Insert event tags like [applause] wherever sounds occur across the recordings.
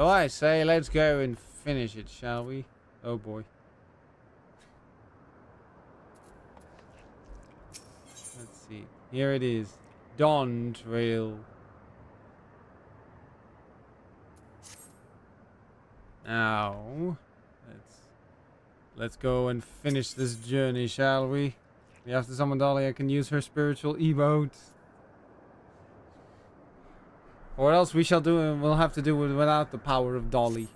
So I say, let's go and finish it, shall we? Oh boy. Let's see. Here it is. Dawntrail. Now, let's let's go and finish this journey, shall we? We have to summon Dahlia can use her spiritual emote. Or else we shall do we'll have to do it without the power of Dolly.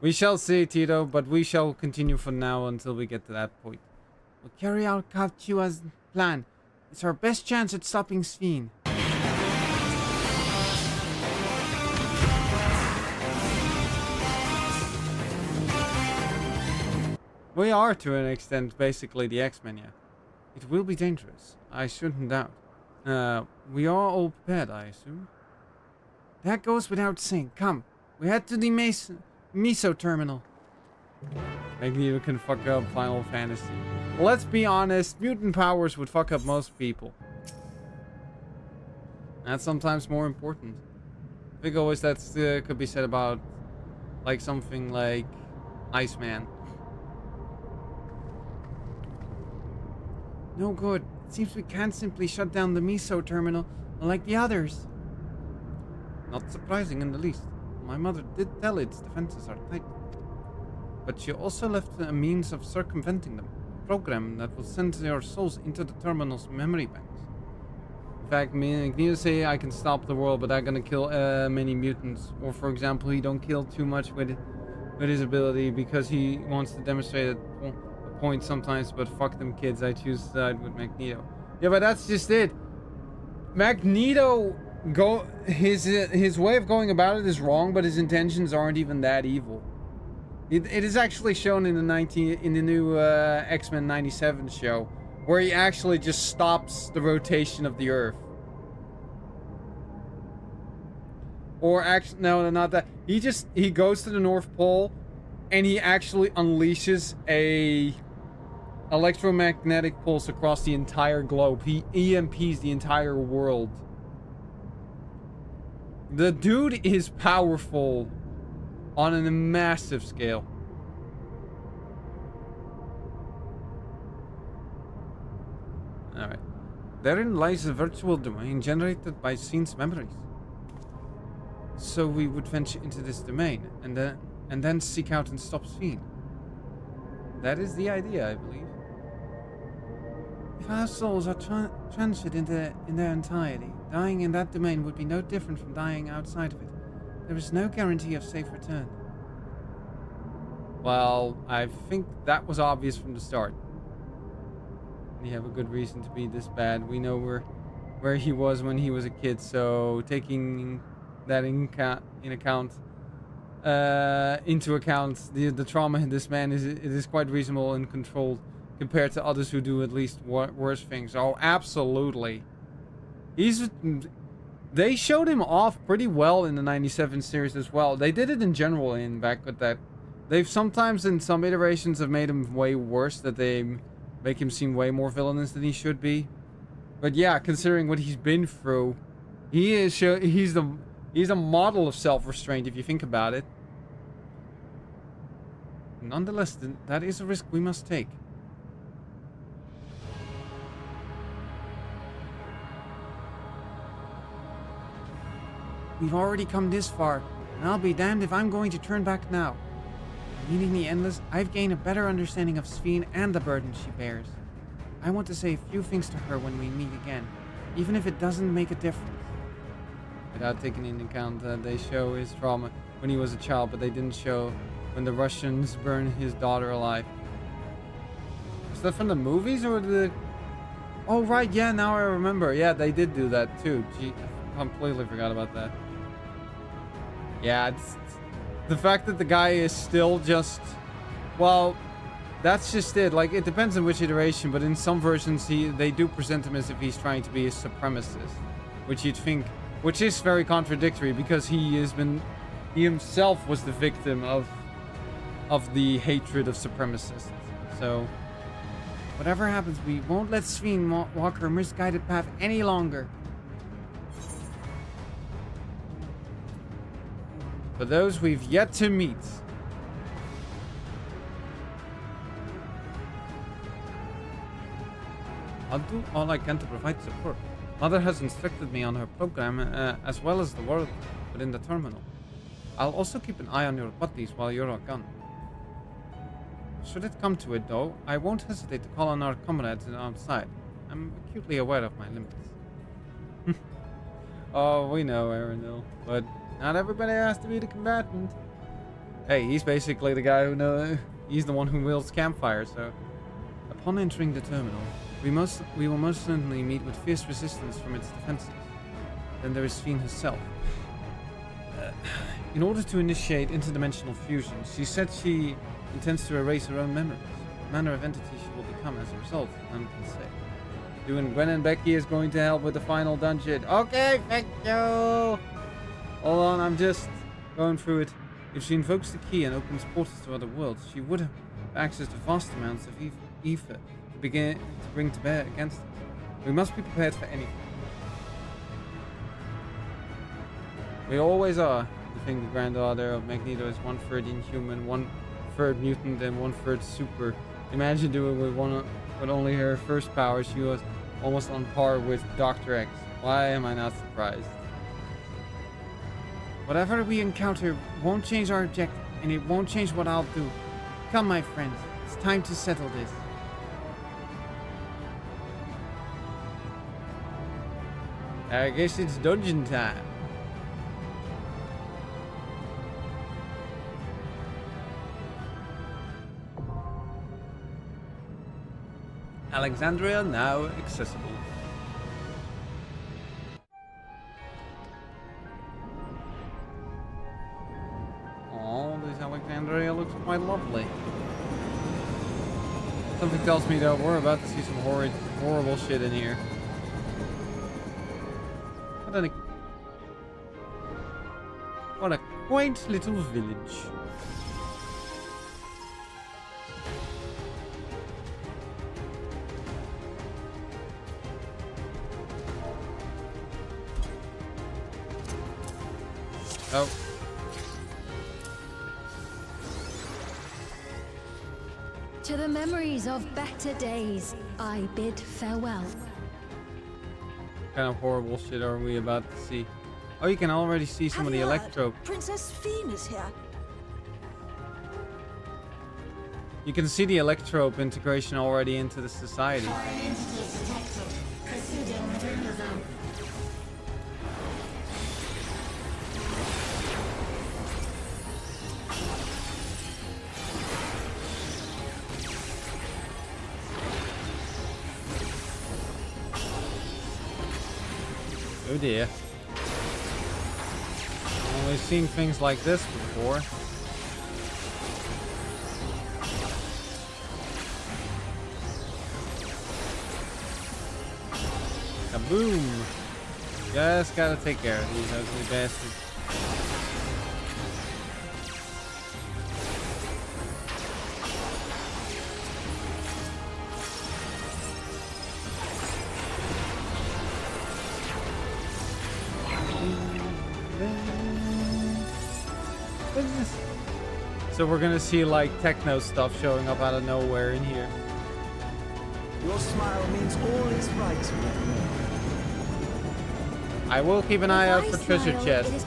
We shall see, Tito, but we shall continue for now until we get to that point. We'll carry out Cahciua's plan. It's our best chance at stopping Sphene. We are, to an extent, basically the X-Men, yeah. It will be dangerous, I shouldn't doubt. Uh, we are all prepared, I assume. That goes without saying. Come, we head to the Mes Meso terminal. Magneto can fuck up Final Fantasy. Let's be honest, mutant powers would fuck up most people. That's sometimes more important. I think always that uh, could be said about like something like Iceman. No good. Seems we can't simply shut down the Meso terminal like the others. Not surprising in the least. My mother did tell its defenses are tight. But she also left a means of circumventing them. A program that will send your souls into the terminal's memory banks. In fact, Magneto say I can stop the world, but I'm gonna kill uh, many mutants. Or for example, he don't kill too much with with his ability because he wants to demonstrate a point sometimes, but fuck them kids, I choose side with Magneto. Yeah, but that's just it. Magneto go his his way of going about it is wrong, but his intentions aren't even that evil. It, it is actually shown in the 19 in the new uh, X-Men 97 show where he actually just stops the rotation of the Earth. Or actually, no, not that. He just he goes to the North Pole, and he actually unleashes a electromagnetic pulse across the entire globe. He EMPs the entire world. The dude is powerful on a massive scale. Alright. Therein lies the virtual domain generated by Sphene's memories. So we would venture into this domain, and then, and then seek out and stop Sphene. That is the idea, I believe. Our souls are tra transferred in their, in their entirety, dying in that domain would be no different from dying outside of it. There is no guarantee of safe return. Well, I think that was obvious from the start. You have a good reason to be this bad. We know where, where he was when he was a kid, so taking that in, in account, uh, into account, the the trauma in this man is it is quite reasonable and controlled compared to others who do at least wor worse things. Oh, absolutely. He's they showed him off pretty well in the 97 series as well. They did it in general in back with that. They've sometimes in some iterations have made him way worse that they make him seem way more villainous than he should be. But yeah, considering what he's been through, he is he's the he's a model of self-restraint if you think about it. Nonetheless, that is a risk we must take. We've already come this far, and I'll be damned if I'm going to turn back now. Meeting the Endless, I've gained a better understanding of Sphene and the burden she bears. I want to say a few things to her when we meet again, even if it doesn't make a difference. Without taking into account that they show his trauma when he was a child, but they didn't show when the Russians burned his daughter alive. Is that from the movies or the... Oh, right, yeah, now I remember. Yeah, they did do that too. Gee, I completely forgot about that. Yeah, it's, the fact that the guy is still just, well, that's just it. Like, it depends on which iteration, but in some versions, he they do present him as if he's trying to be a supremacist, which you'd think, which is very contradictory because he has been, he himself was the victim of, of the hatred of supremacists. So, whatever happens, we won't let Sphene walk her misguided path any longer. For those we've yet to meet. I'll do all I can to provide support. Mother has instructed me on her program, uh, as well as the world within the terminal. I'll also keep an eye on your buddies while you're gone. Should it come to it, though, I won't hesitate to call on our comrades outside. I'm acutely aware of my limits. [laughs] oh, we know, Erenville, but not everybody has to be the combatant. Hey, he's basically the guy who knows. He's the one who wields campfire, so. Upon entering the terminal, we must we will most certainly meet with fierce resistance from its defenses. Then there is Sphene herself. Uh, in order to initiate interdimensional fusion, she said she intends to erase her own memories. The manner of entity she will become as a result, none can say. Doing Gwen and Becky is going to help with the final dungeon. Okay, thank you! Hold on, I'm just going through it. If she invokes the key and opens portals to other worlds, she would have access to vast amounts of ether to begin to bring to bear against us. We must be prepared for anything. We always are. I think the granddaughter of Magneto is one third inhuman, one third mutant, and one third super. Imagine doing with one with only her first power, she was almost on par with Doctor X. Why am I not surprised? Whatever we encounter won't change our objective, and it won't change what I'll do. Come, my friends, it's time to settle this. I guess it's dungeon time. Alexandria now accessible. Alexandria looks quite lovely. Something tells me that we're about to see some horrid, horrible shit in here. What a, what a quaint little village. Oh. The memories of better days, I bid farewell. What kind of horrible shit are we about to see? Oh, you can already see some Have of the uh, electro. Princess Sphene is here. You can see the electrope integration already into the society. Dear. Only seen things like this before. Kaboom! Just gotta take care of these ugly bastards. So we're gonna see like techno stuff showing up out of nowhere in here. Your smile means all is right. I will keep an eye If out I for treasure smile, chests.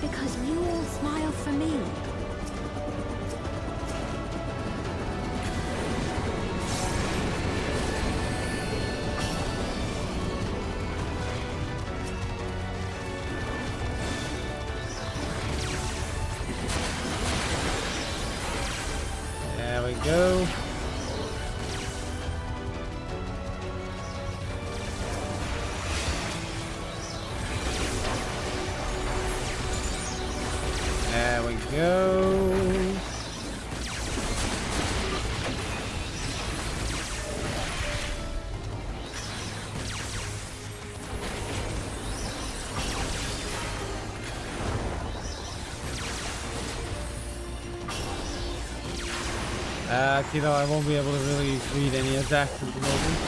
unlucky though, I won't be able to really read any attacks at the moment.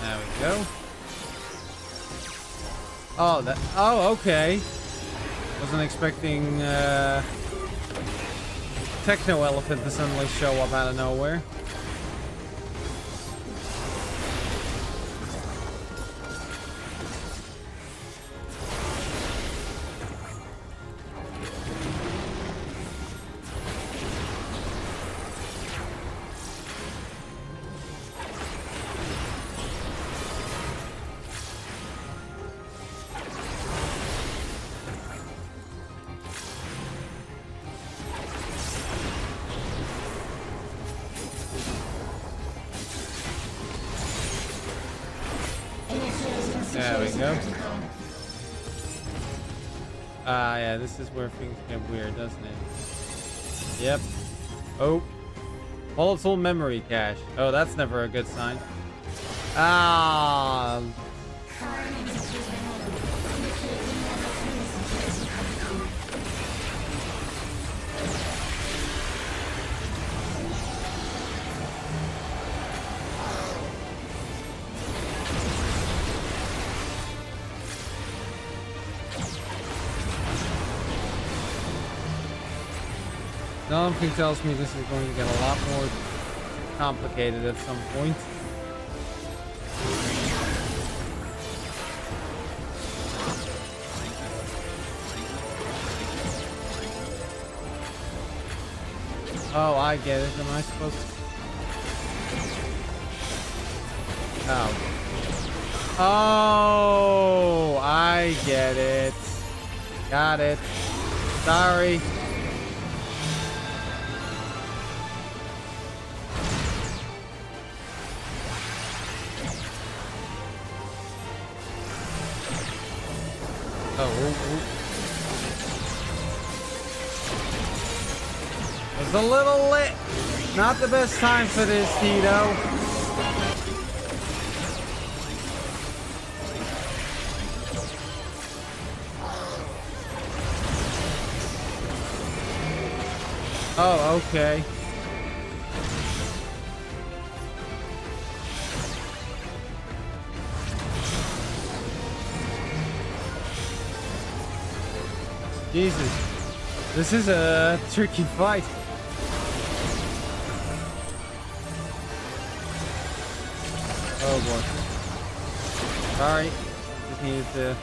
There we go. Oh, that. Oh, okay. Wasn't expecting uh, Techno Elephant to suddenly show up out of nowhere. This is where things get weird, doesn't it? Yep. Oh. Volatile memory cache. Oh, that's never a good sign. Ah. Something tells me this is going to get a lot more complicated at some point. Oh, I get it. Am I supposed to... Oh. Oh, I get it. Got it. Sorry. A little lit. Not the best time for this, Tito. Oh, okay. Jesus. This is a tricky fight. Sorry. Just needed to...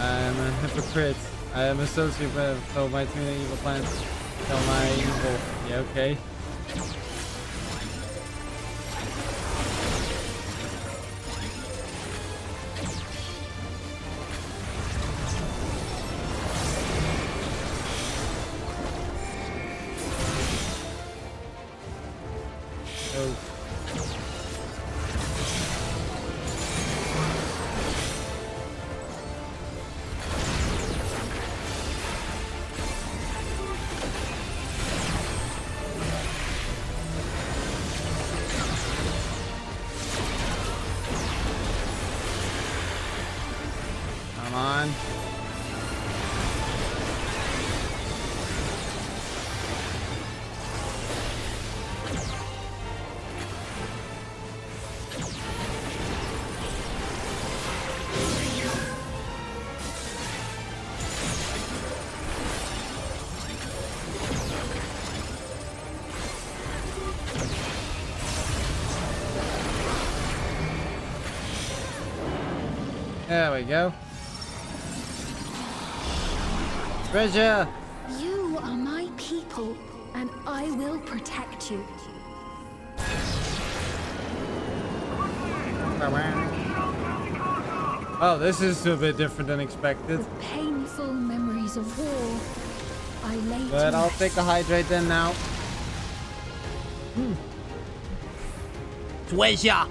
I'm a hypocrite. I am a sociopath, so my evil plans tell my evil. Yeah, okay. We go. Treasure! You are my people, and I will protect you. Oh, this is a bit different than expected. With painful memories of war, I lay to But I'll rest. take a hydrate then now. Treasure!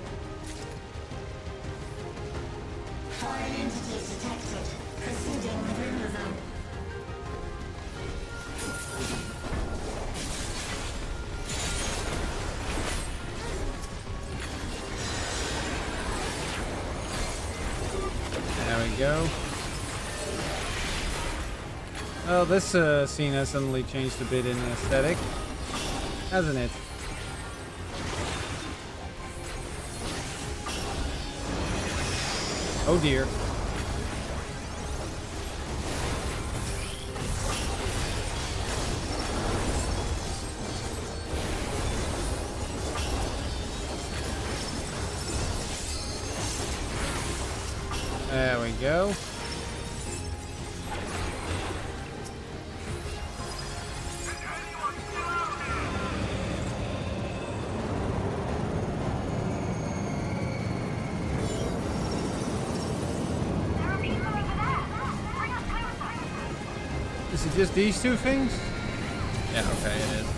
Well, this uh, scene has suddenly changed a bit in aesthetic, hasn't it? Oh dear. There we go. Just these two things? Yeah, okay, it is.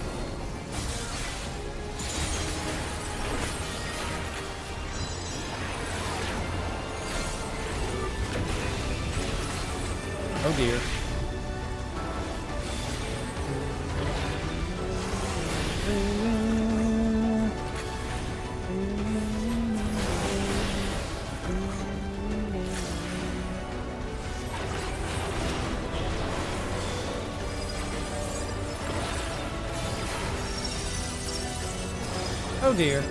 Here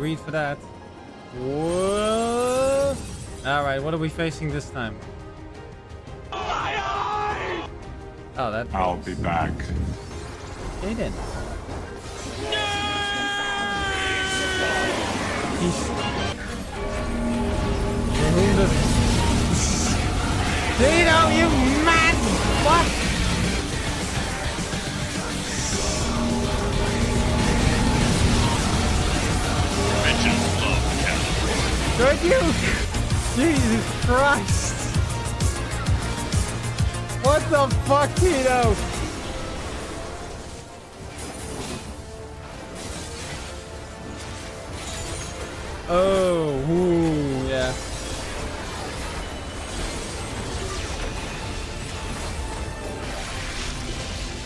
I'll for that. Whoa! Alright, what are we facing this time? Oh, that. I'll be back. Okay then. He's. For whom does. Dino, you mad fuck! Jesus Christ! What the fuck, Tito? Oh, ooh, yeah.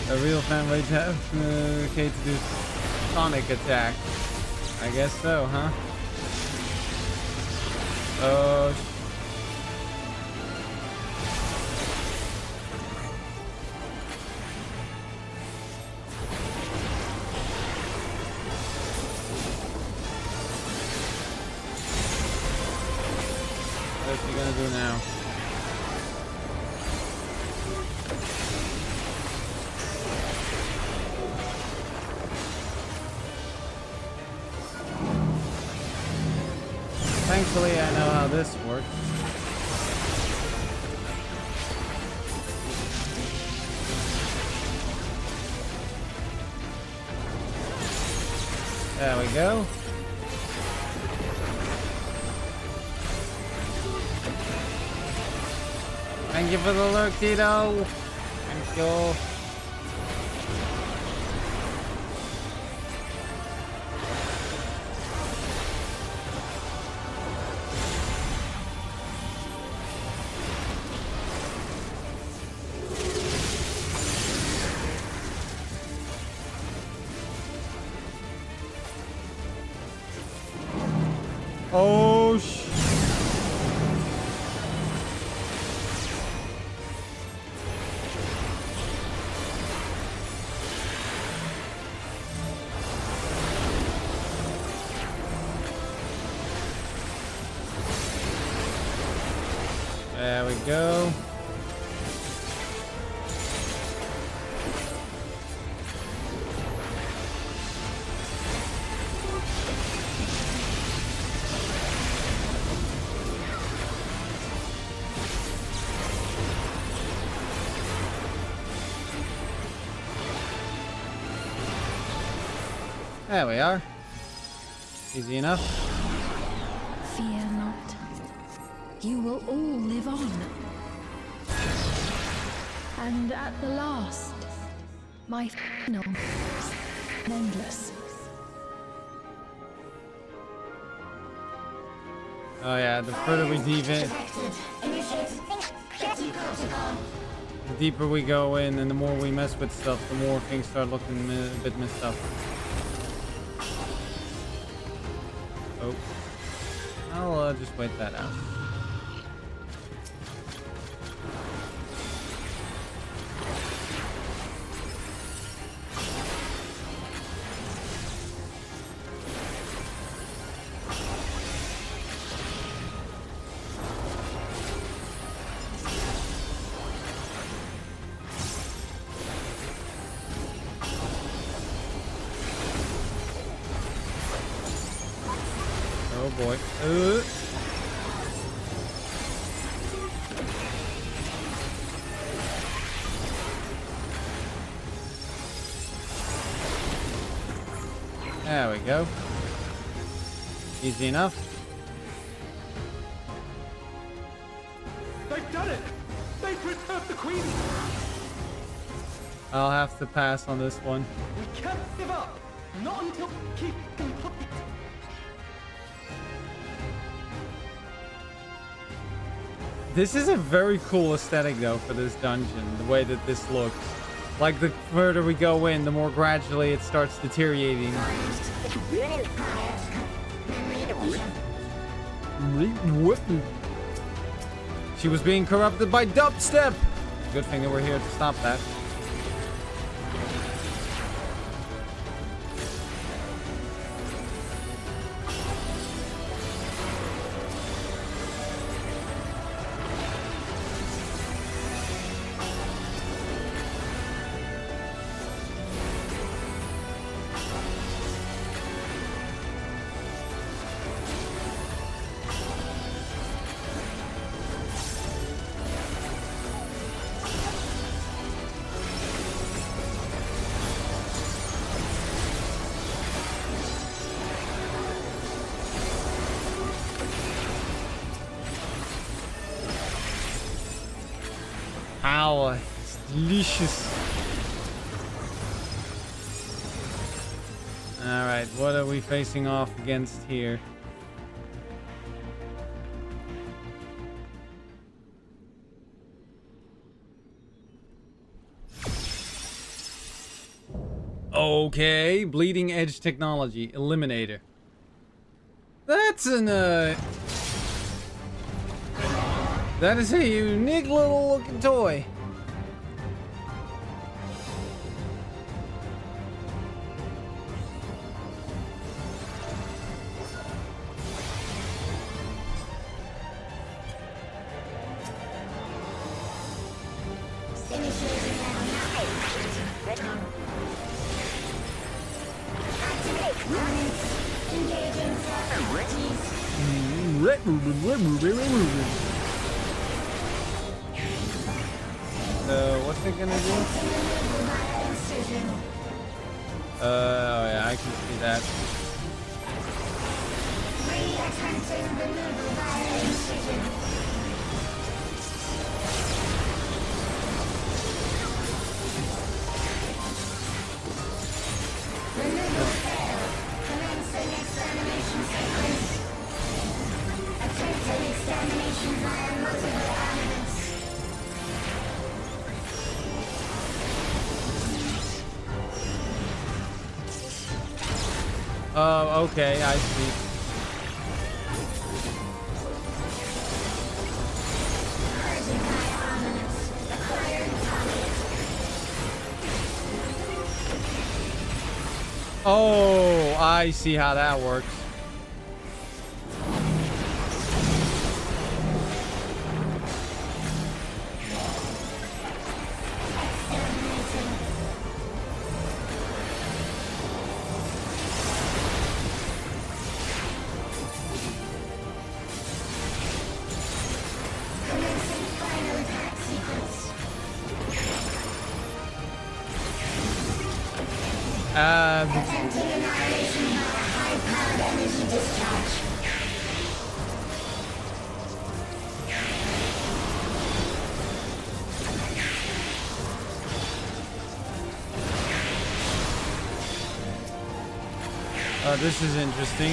A real fan would have uh, okay to do sonic attack. I guess so, huh? Oh, what's he gonna do now? For the lurk, Tito. Thank you. There we are. Easy enough. Fear not. You will all live on. And at the last, my final endless. Oh yeah, the further we in, the deeper we go in and the more we mess with stuff, the more things start looking a bit messed up. I'll uh, just wait that out. Easy enough. They've done it! They've preserved the Queen! I'll have to pass on this one. We can't give up! Not until keep complete! This is a very cool aesthetic though for this dungeon, the way that this looks. Like the further we go in, the more gradually it starts deteriorating. She was being corrupted by dubstep! Good thing that we're here to stop that. Facing off against here? Okay, bleeding edge technology, eliminator. That's an uh That is a unique little looking toy. Okay, I see. Oh, I see how that works. This is interesting.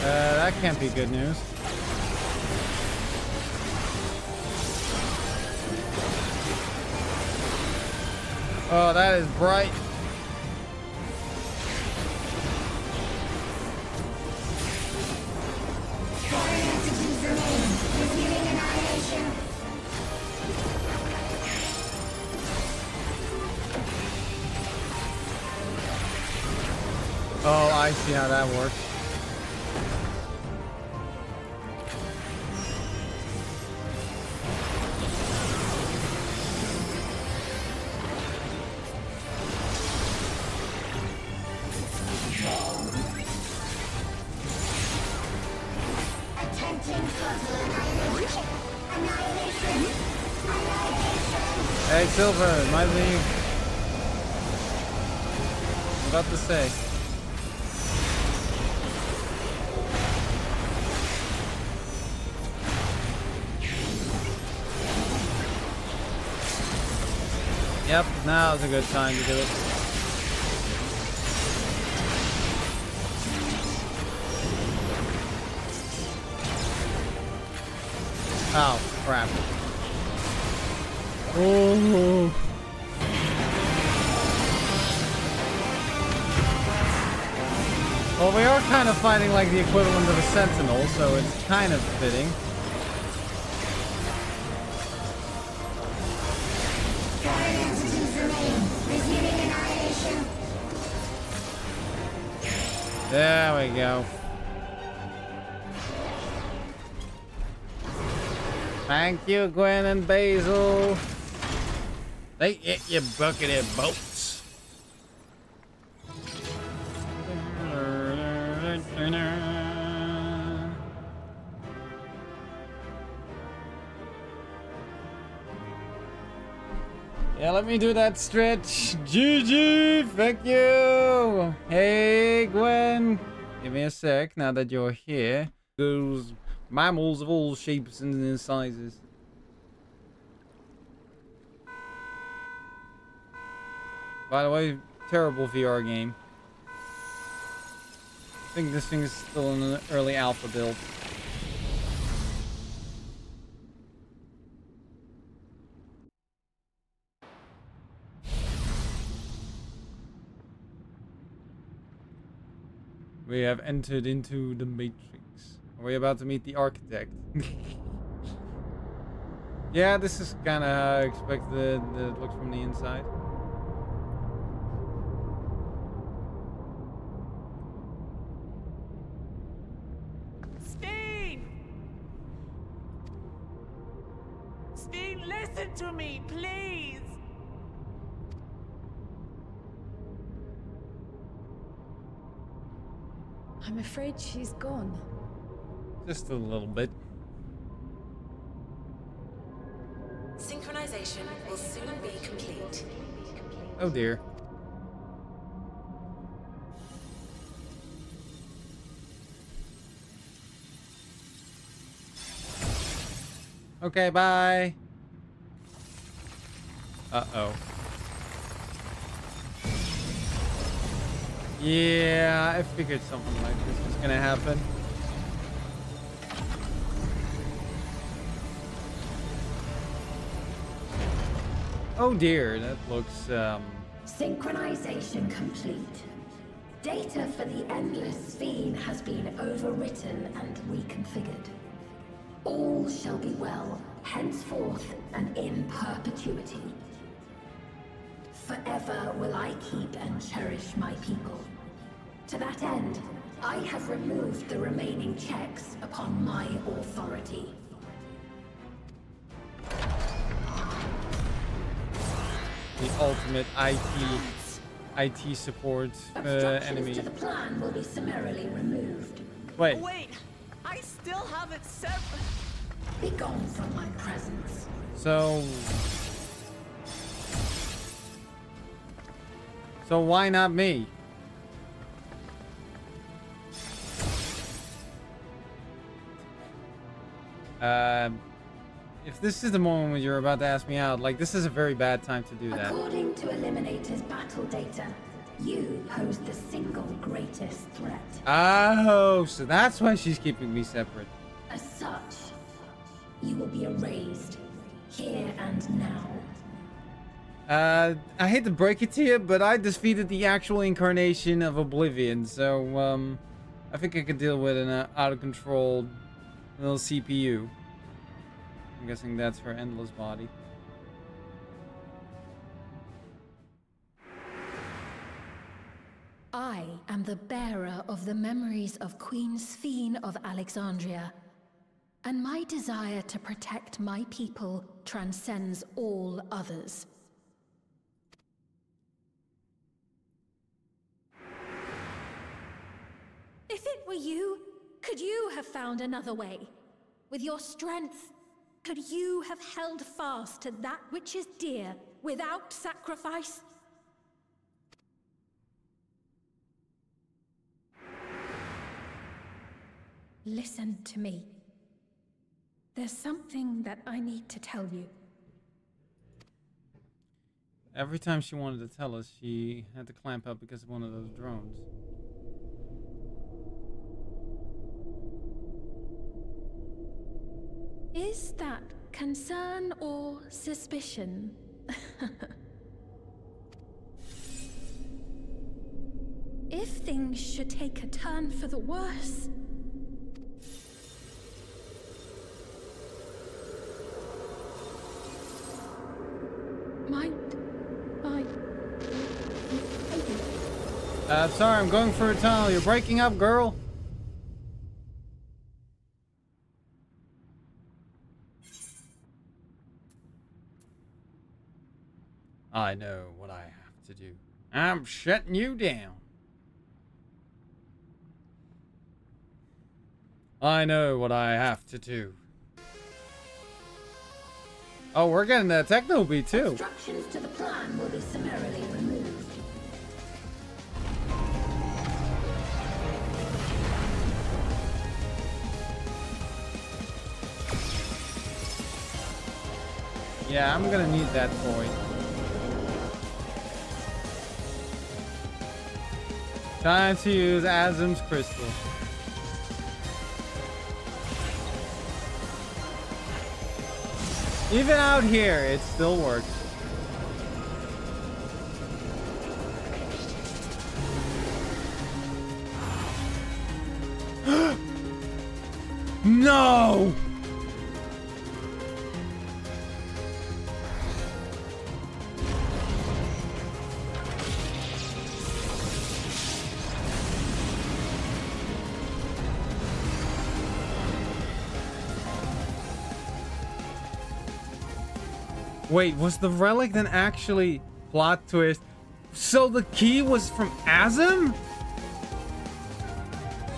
Uh, that can't be good news. Oh, that is bright. Oh, I see how that works. Now is a good time to do it. Oh, crap. Oh. Well, we are kind of fighting like the equivalent of a sentinel, so it's kind of fitting. There we go. Thank you, Gwen and Basil. They hit your bucketed boats. Yeah, let me do that stretch. GG, thank you. Hey, Gwen. Give me a sec now that you're here. Those mammals of all shapes and sizes. By the way, terrible VR game. I think this thing is still in an early alpha build. We have entered into the Matrix. Are we about to meet the architect? [laughs] yeah, this is kind of how I expected it looks from the inside. Just a little bit. Synchronization will soon be complete. Oh dear. Okay, bye. Uh-oh. Yeah, I figured something like this was gonna happen. Oh dear, that looks, um... Synchronization complete. Data for the Endless Fiend has been overwritten and reconfigured. All shall be well, henceforth and in perpetuity. Forever will I keep and cherish my people. To that end, I have removed the remaining checks upon my authority. The ultimate IT IT support uh, Obstructions enemy. to the plan will be summarily removed. Wait, Wait, I still have it separate. Be gone from my presence. so so why not me? Um, if this is the moment when you're about to ask me out, like this is a very bad time to do that. According to Eliminator's battle data, you pose the single greatest threat. Oh, so that's why she's keeping me separate. As such, you will be erased here and now. Uh, I hate to break it to you, but I defeated the actual incarnation of Oblivion, so, um, I think I could deal with an uh, out-of-control little CPU. I'm guessing that's her endless body. I am the bearer of the memories of Queen Sphene of Alexandria. And my desire to protect my people transcends all others. If it were you, could you have found another way? With your strength, could you have held fast to that which is dear without sacrifice? Listen to me. There's something that I need to tell you. Every time she wanted to tell us, she had to clamp up because of one of those drones. Is that concern or suspicion? [laughs] if things should take a turn for the worse. Might I Uh, sorry, I'm going for a tunnel. You're breaking up, girl. I know what I have to do. I'm shutting you down. I know what I have to do. Oh, we're getting that techno beat too. Obstructions to the plan will be summarily removed. Yeah, I'm gonna need that point. Time to use Azem's crystal. Even out here, it still works. Wait, was the relic then actually plot twist? So the key was from Azem?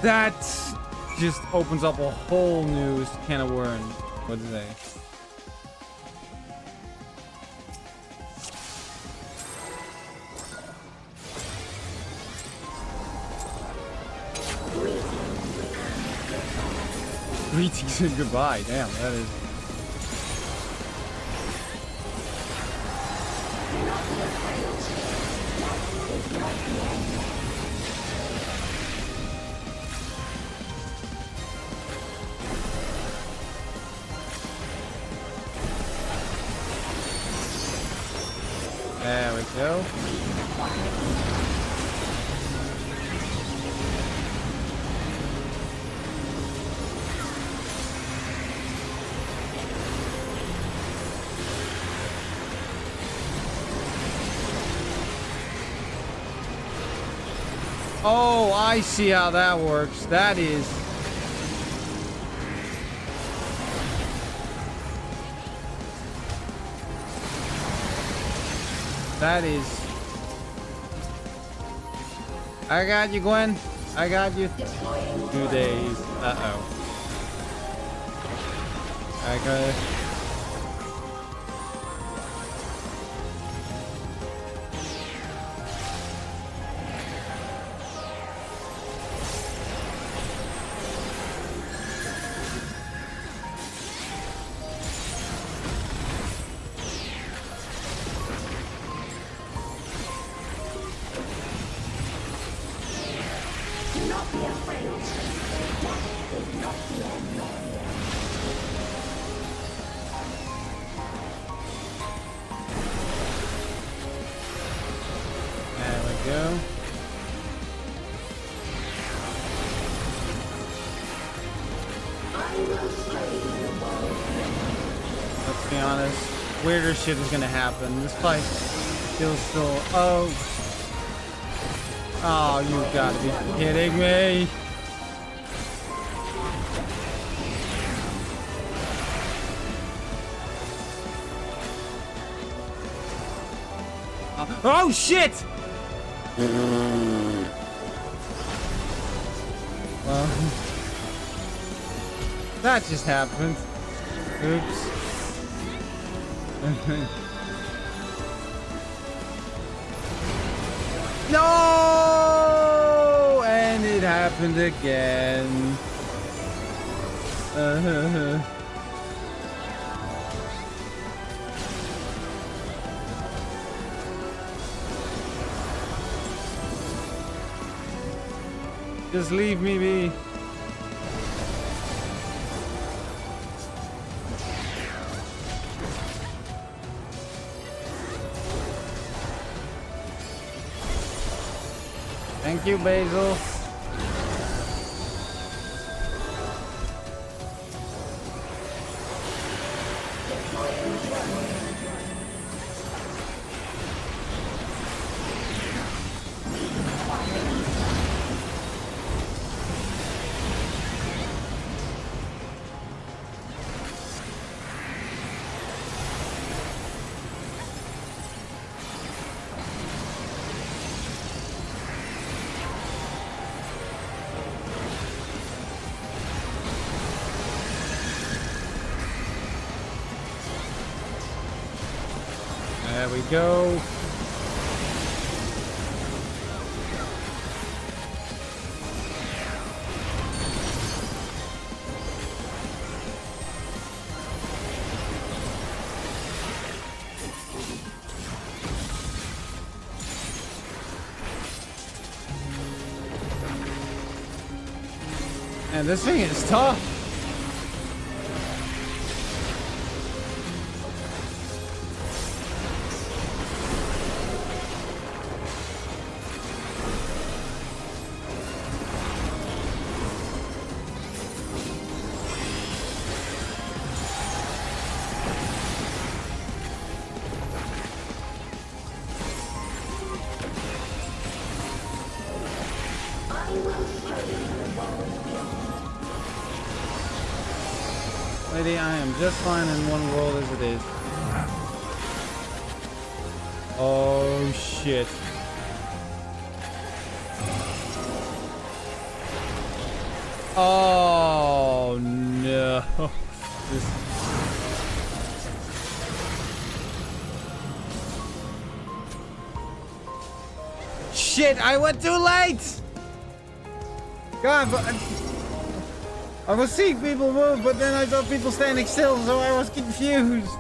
That just opens up a whole new can of worms. What did they? Greetings and goodbye. Damn, that is. I see how that works. That is... That is... I got you, Gwen. I got you. Two days. Uh-oh. I got Let's be honest. Weirder shit is gonna happen. This fight feels so. Oh. Oh, you gotta be kidding me. Oh, oh shit! Well, that just happened. Oops. [laughs] no! Happened again. Uh-huh. Just leave me be. Thank you, Basil. This thing is tough. Just fine in one world as it is. Oh shit. Oh no. [laughs] This- Shit, I went too late! God, but uh, I was seeing people move, but then I saw people standing still, so I was confused.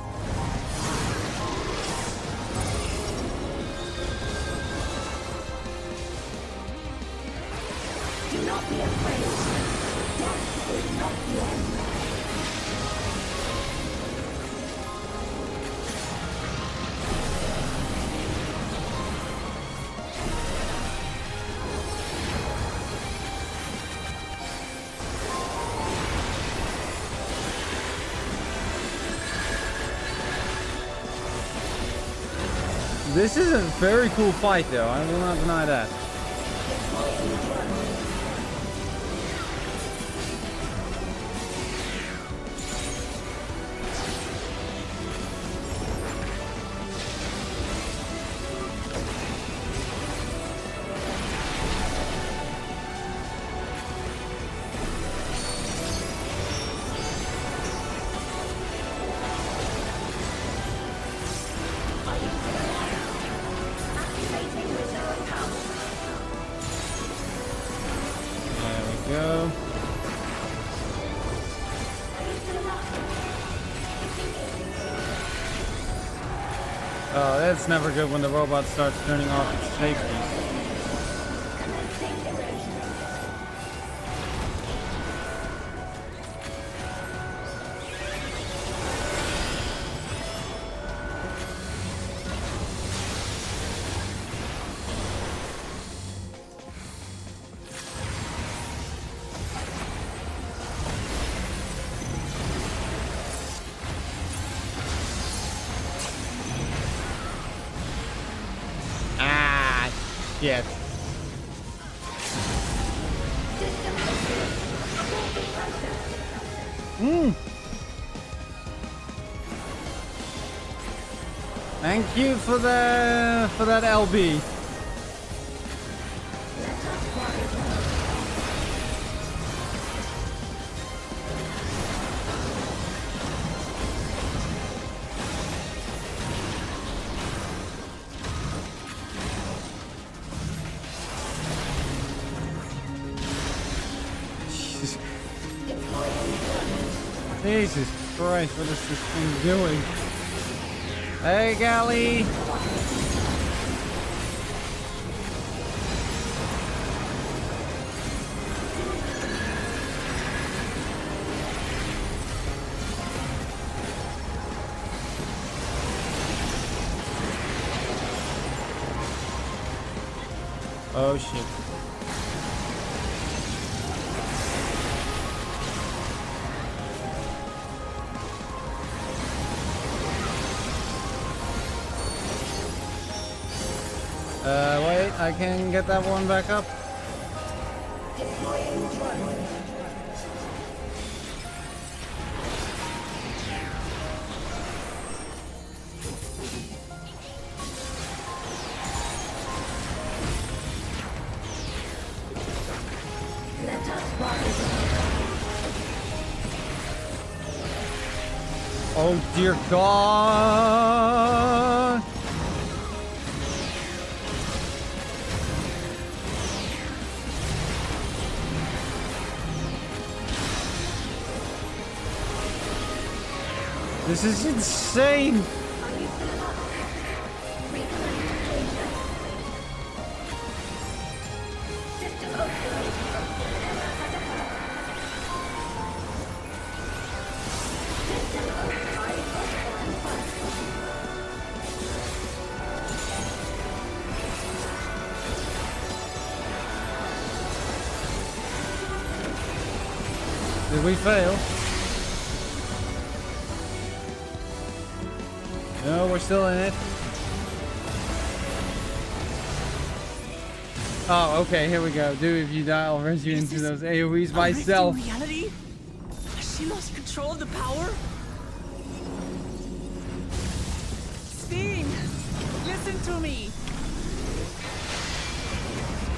Very cool fight, though. I will not deny that. Good when the robot starts turning off its safety. Shit. Hmm. Thank you for the for that LB. Christ, what is this thing doing? Hey, Gally! That one back up. Oh dear God! This is insane! Did we fail? No, we're still in it. Oh, okay, here we go. Dude, if you die, I'll res you into those AoEs myself. reality? Has she lost control of the power? Sphene, listen to me.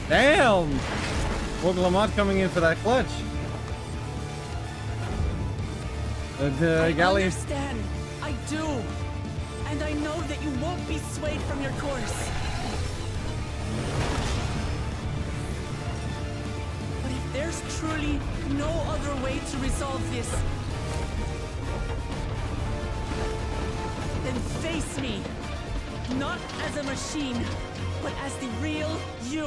Damn! Wuk Lamat coming in for that clutch. Uh, the I galley. understand. I do. And I know that you won't be swayed from your course. But if there's truly no other way to resolve this, then face me. Not as a machine, but as the real you.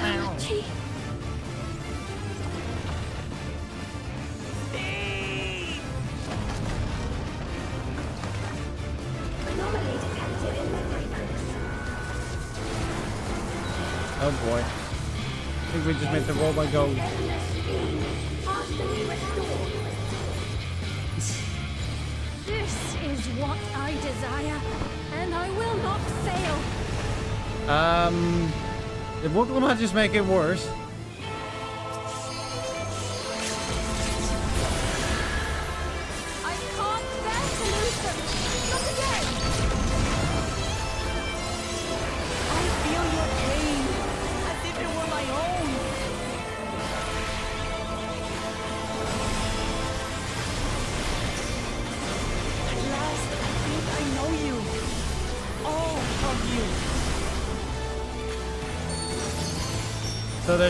Archie, boy. I think we just made the robot go. Endless speed. Partially restored. this is what I desire, and I will not fail. Um. Did Wuk Lamat just make it worse?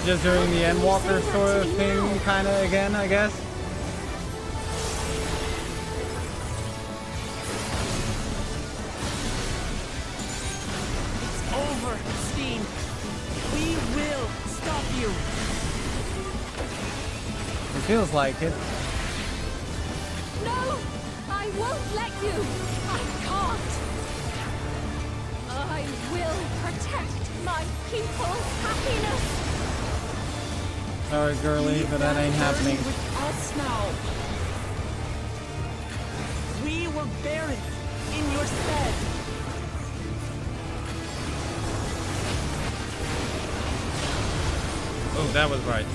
just doing the Endwalker sort of thing kind of again, I guess. It's over, Sphene. We will stop you. It feels like it. No! I won't let you! I can't! I will protect my people's happiness! Sorry, girly, but that ain't happening. With us now. We will bear it in your stead. Oh, that was right.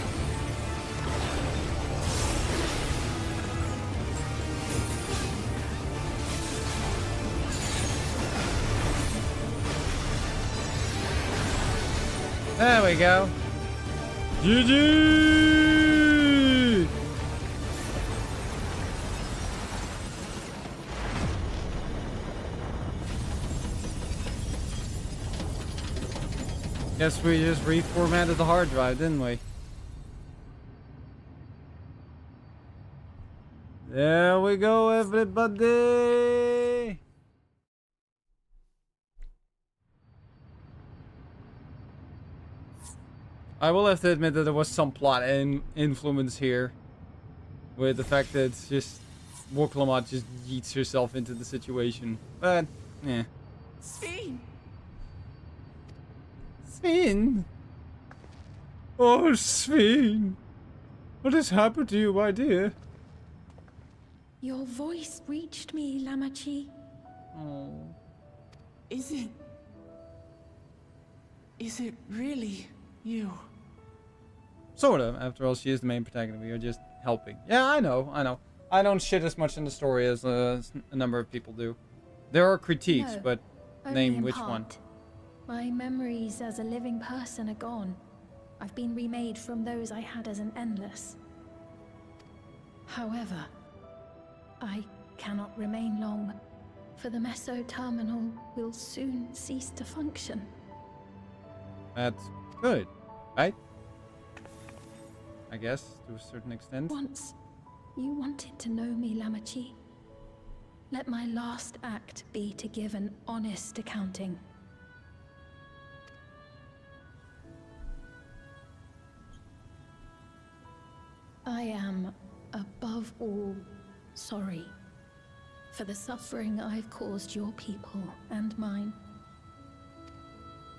There we go. GG! Guess we just reformatted the hard drive, didn't we? There we go, everybody! I will have to admit that there was some plot in influence here. With the fact that it's just Wuk Lamat just yeets herself into the situation. But, yeah. Sven! Sven! Oh, Sven! What has happened to you, my dear? Your voice reached me, Lamachi. Oh. Is it... Is it really you? Sort of. After all, she is the main protagonist. We are just helping. Yeah, I know. I know. I don't shit as much in the story as uh, a number of people do. There are critiques, No, but name which one. part. My memories as a living person are gone. I've been remade from those I had as an endless. However, I cannot remain long, for the Meso Terminal will soon cease to function. That's good, right? I guess, to a certain extent. Once, you wanted to know me, Lamachi. Let my last act be to give an honest accounting. I am, above all, sorry for the suffering I've caused your people and mine.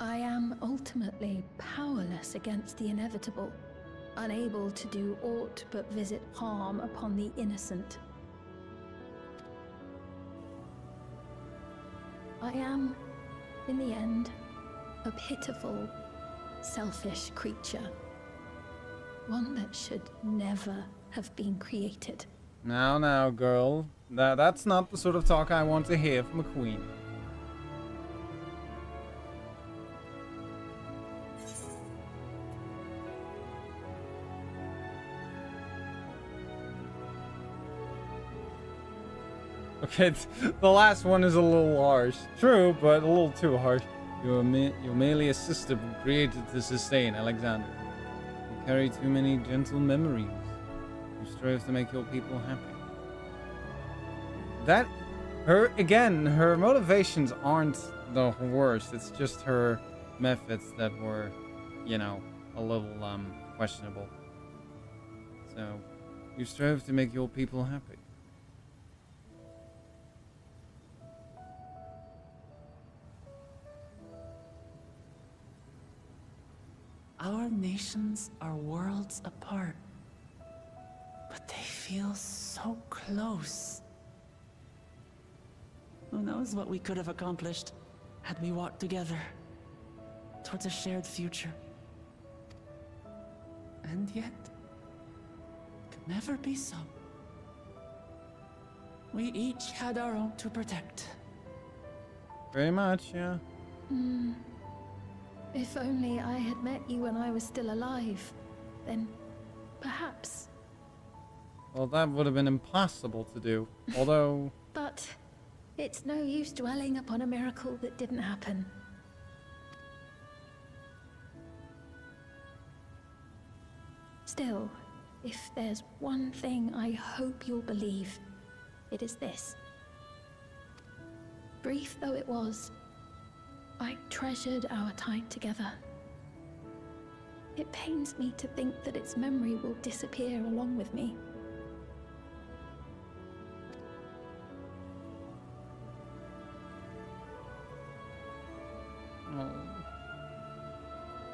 I am ultimately powerless against the inevitable, unable to do aught but visit harm upon the innocent. I am, in the end, a pitiful, selfish creature. One that should never have been created. Now, now, girl. That, that's not the sort of talk I want to hear from a queen. The last one is a little harsh. True, but a little too harsh. You are, merely a system created to sustain Alexander. You carry too many gentle memories. You strive to make your people happy. That, her, again, her motivations aren't the worst. It's just her methods that were, you know, a little, um, questionable. So, you strive to make your people happy. Our are worlds apart, but they feel so close. Who knows what we could have accomplished had we walked together towards a shared future. And yet, it could never be so. We each had our own to protect. Very much, yeah. Hmm. If only I had met you when I was still alive, then perhaps. Well, that would have been impossible to do. [laughs] Although, But it's no use dwelling upon a miracle that didn't happen. Still, if there's one thing I hope you'll believe, it is this. Brief though it was, I treasured our time together. It pains me to think that its memory will disappear along with me. Oh.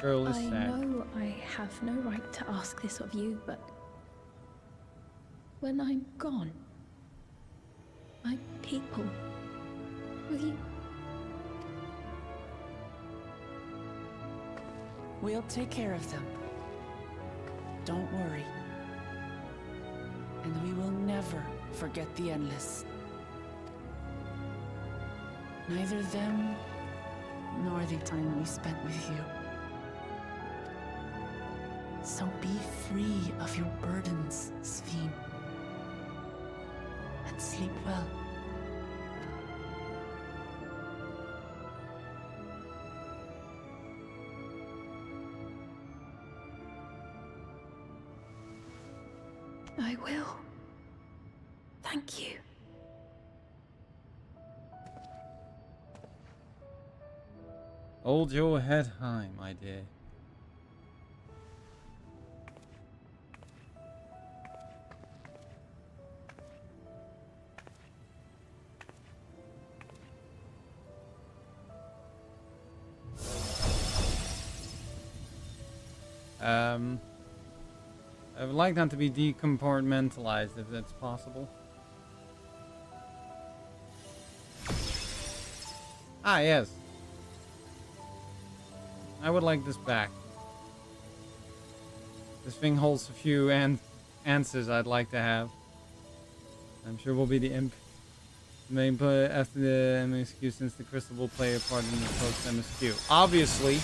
Girl is I sad. know I have no right to ask this of you, but when I'm gone, my people, will you? We'll take care of them. Don't worry. And we will never forget the Endless. Neither them, nor the time we spent with you. So be free of your burdens, Sphene. And sleep well. Hold your head high, my dear. Um, I would like that to be decompartmentalized if that's possible. Ah, yes. I would like this back. This thing holds a few an answers I'd like to have. I'm sure we'll be the imp. Main play after the MSQ since the crystal will play a part in the post MSQ. Obviously.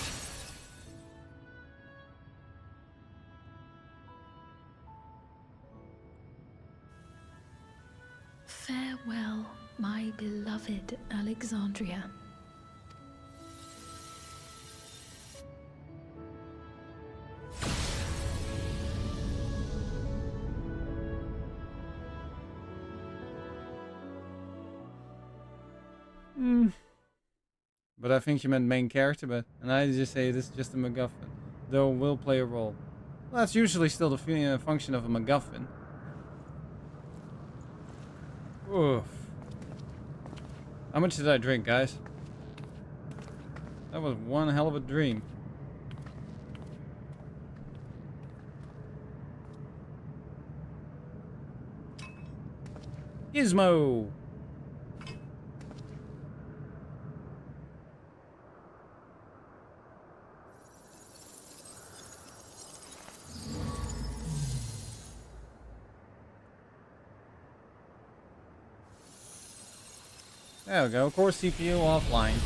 Think you meant main character, but and I just say this is just a MacGuffin, though will play a role. Well, that's usually still the uh, function of a MacGuffin. Oof. How much did I drink, guys? That was one hell of a dream. Gizmo! There we go. Core CPU offline.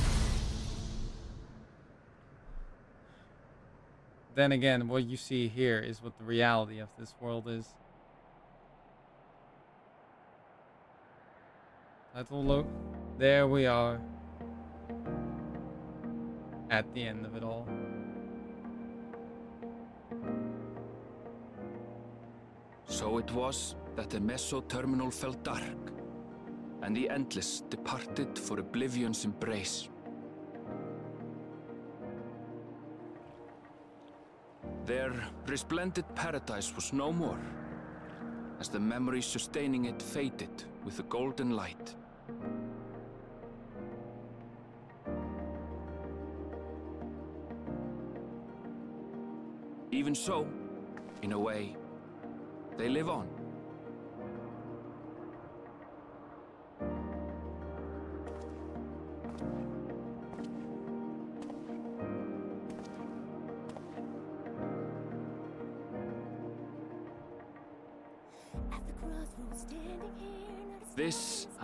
Then again, what you see here is what the reality of this world is. Title look. There we are. At the end of it all. So it was that the Meso terminal felt dark, and the Endless departed for oblivion's embrace. Their resplendent paradise was no more, as the memory sustaining it faded with the golden light. Even so, in a way, they live on.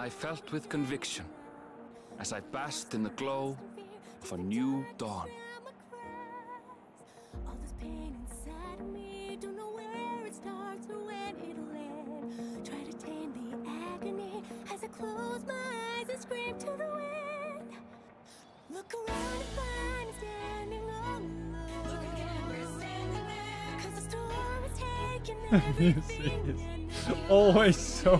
I felt with conviction as I basked in the glow of a new dawn. Close my eyes and scream to the wind. Look around and find us standing alone. Look again, we're standing there. Cause the storm is taking [laughs] everything. Music is always so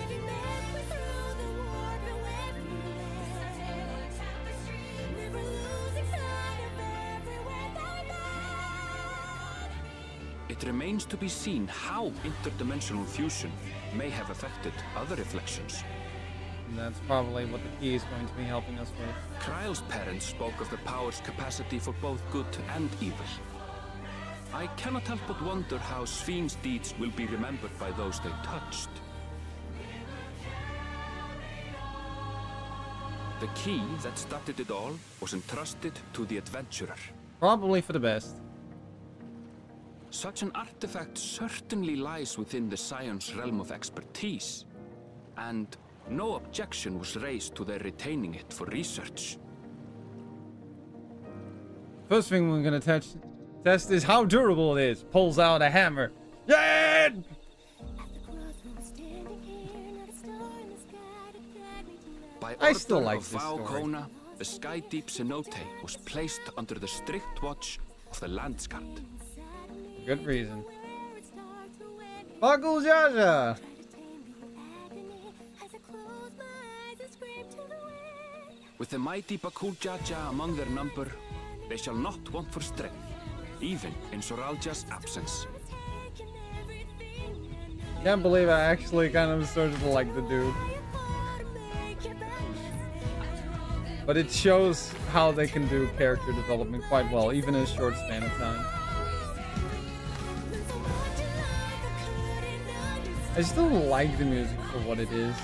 to be seen how interdimensional fusion may have affected other reflections. And that's probably what the key is going to be helping us with. Krile's parents spoke of the power's capacity for both good and evil. I cannot help but wonder how Sphene's deeds will be remembered by those they touched. The key that started it all was entrusted to the adventurer. Probably for the best. Such an artifact certainly lies within the Scions' realm of expertise, and no objection was raised to their retaining it for research. First thing we're gonna touch, test is how durable it is. Pulls out a hammer. Yeah! By I still like of this Vau story. Koana, the Sky Deep Cenote was placed under the strict watch of the Landsguard. Good reason. Bakool Ja Ja! With the mighty Bakool Ja Ja among their number, they shall not want for strength, even in Zoraal Ja's absence. Can't believe I actually kind of started to like the dude. But it shows how they can do character development quite well, even in a short span of time. I still like the music for what it is.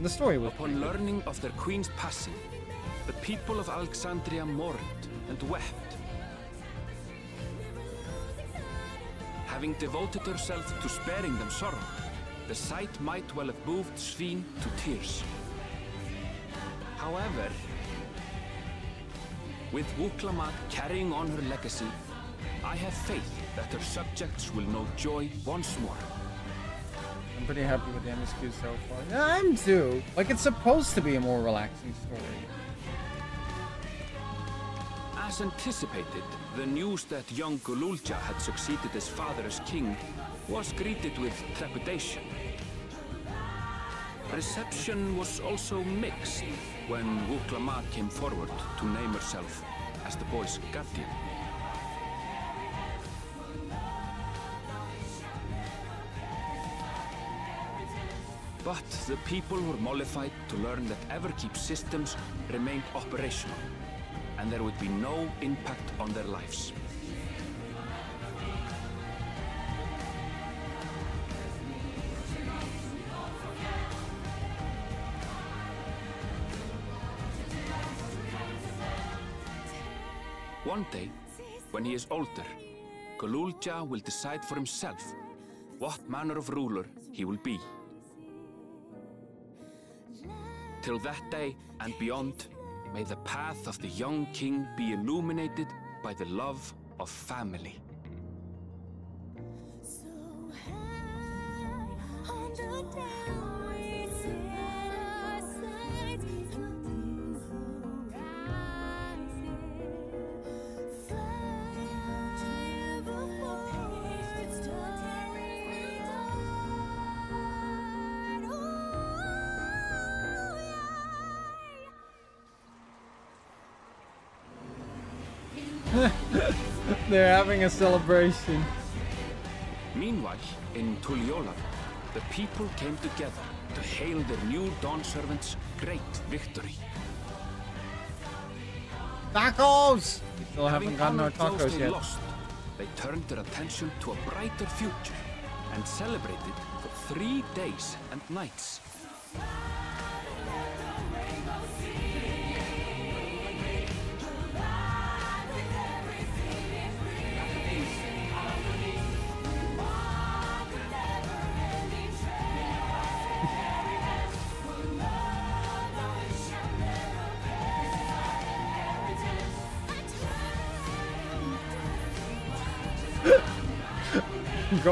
The story was Upon learning of their queen's passing, the people of Alexandria mourned and wept. Having devoted herself to sparing them sorrow, the sight might well have moved Sphene to tears. However, with Wuk Lamat carrying on her legacy, I have faith that their subjects will know joy once more. I'm pretty happy with the MSQ so far. Yeah, I'm too. Like, it's supposed to be a more relaxing story. As anticipated, the news that young Gulool Ja had succeeded his father as king was greeted with trepidation. Reception was also mixed when Wuklama came forward to name herself as the boy's guardian. But the people were mollified to learn that Everkeep systems remained operational, and there would be no impact on their lives. One day, when he is older, Gulool Ja will decide for himself what manner of ruler he will be. Till that day and beyond, may the path of the young king be illuminated by the love of family. Having a celebration. Meanwhile, in Tuliyollal, the people came together to hail their new Dawnservant's great victory. Tacos! We still haven't gotten our tacos yet. lost, they turned their attention to a brighter future and celebrated for three days and nights.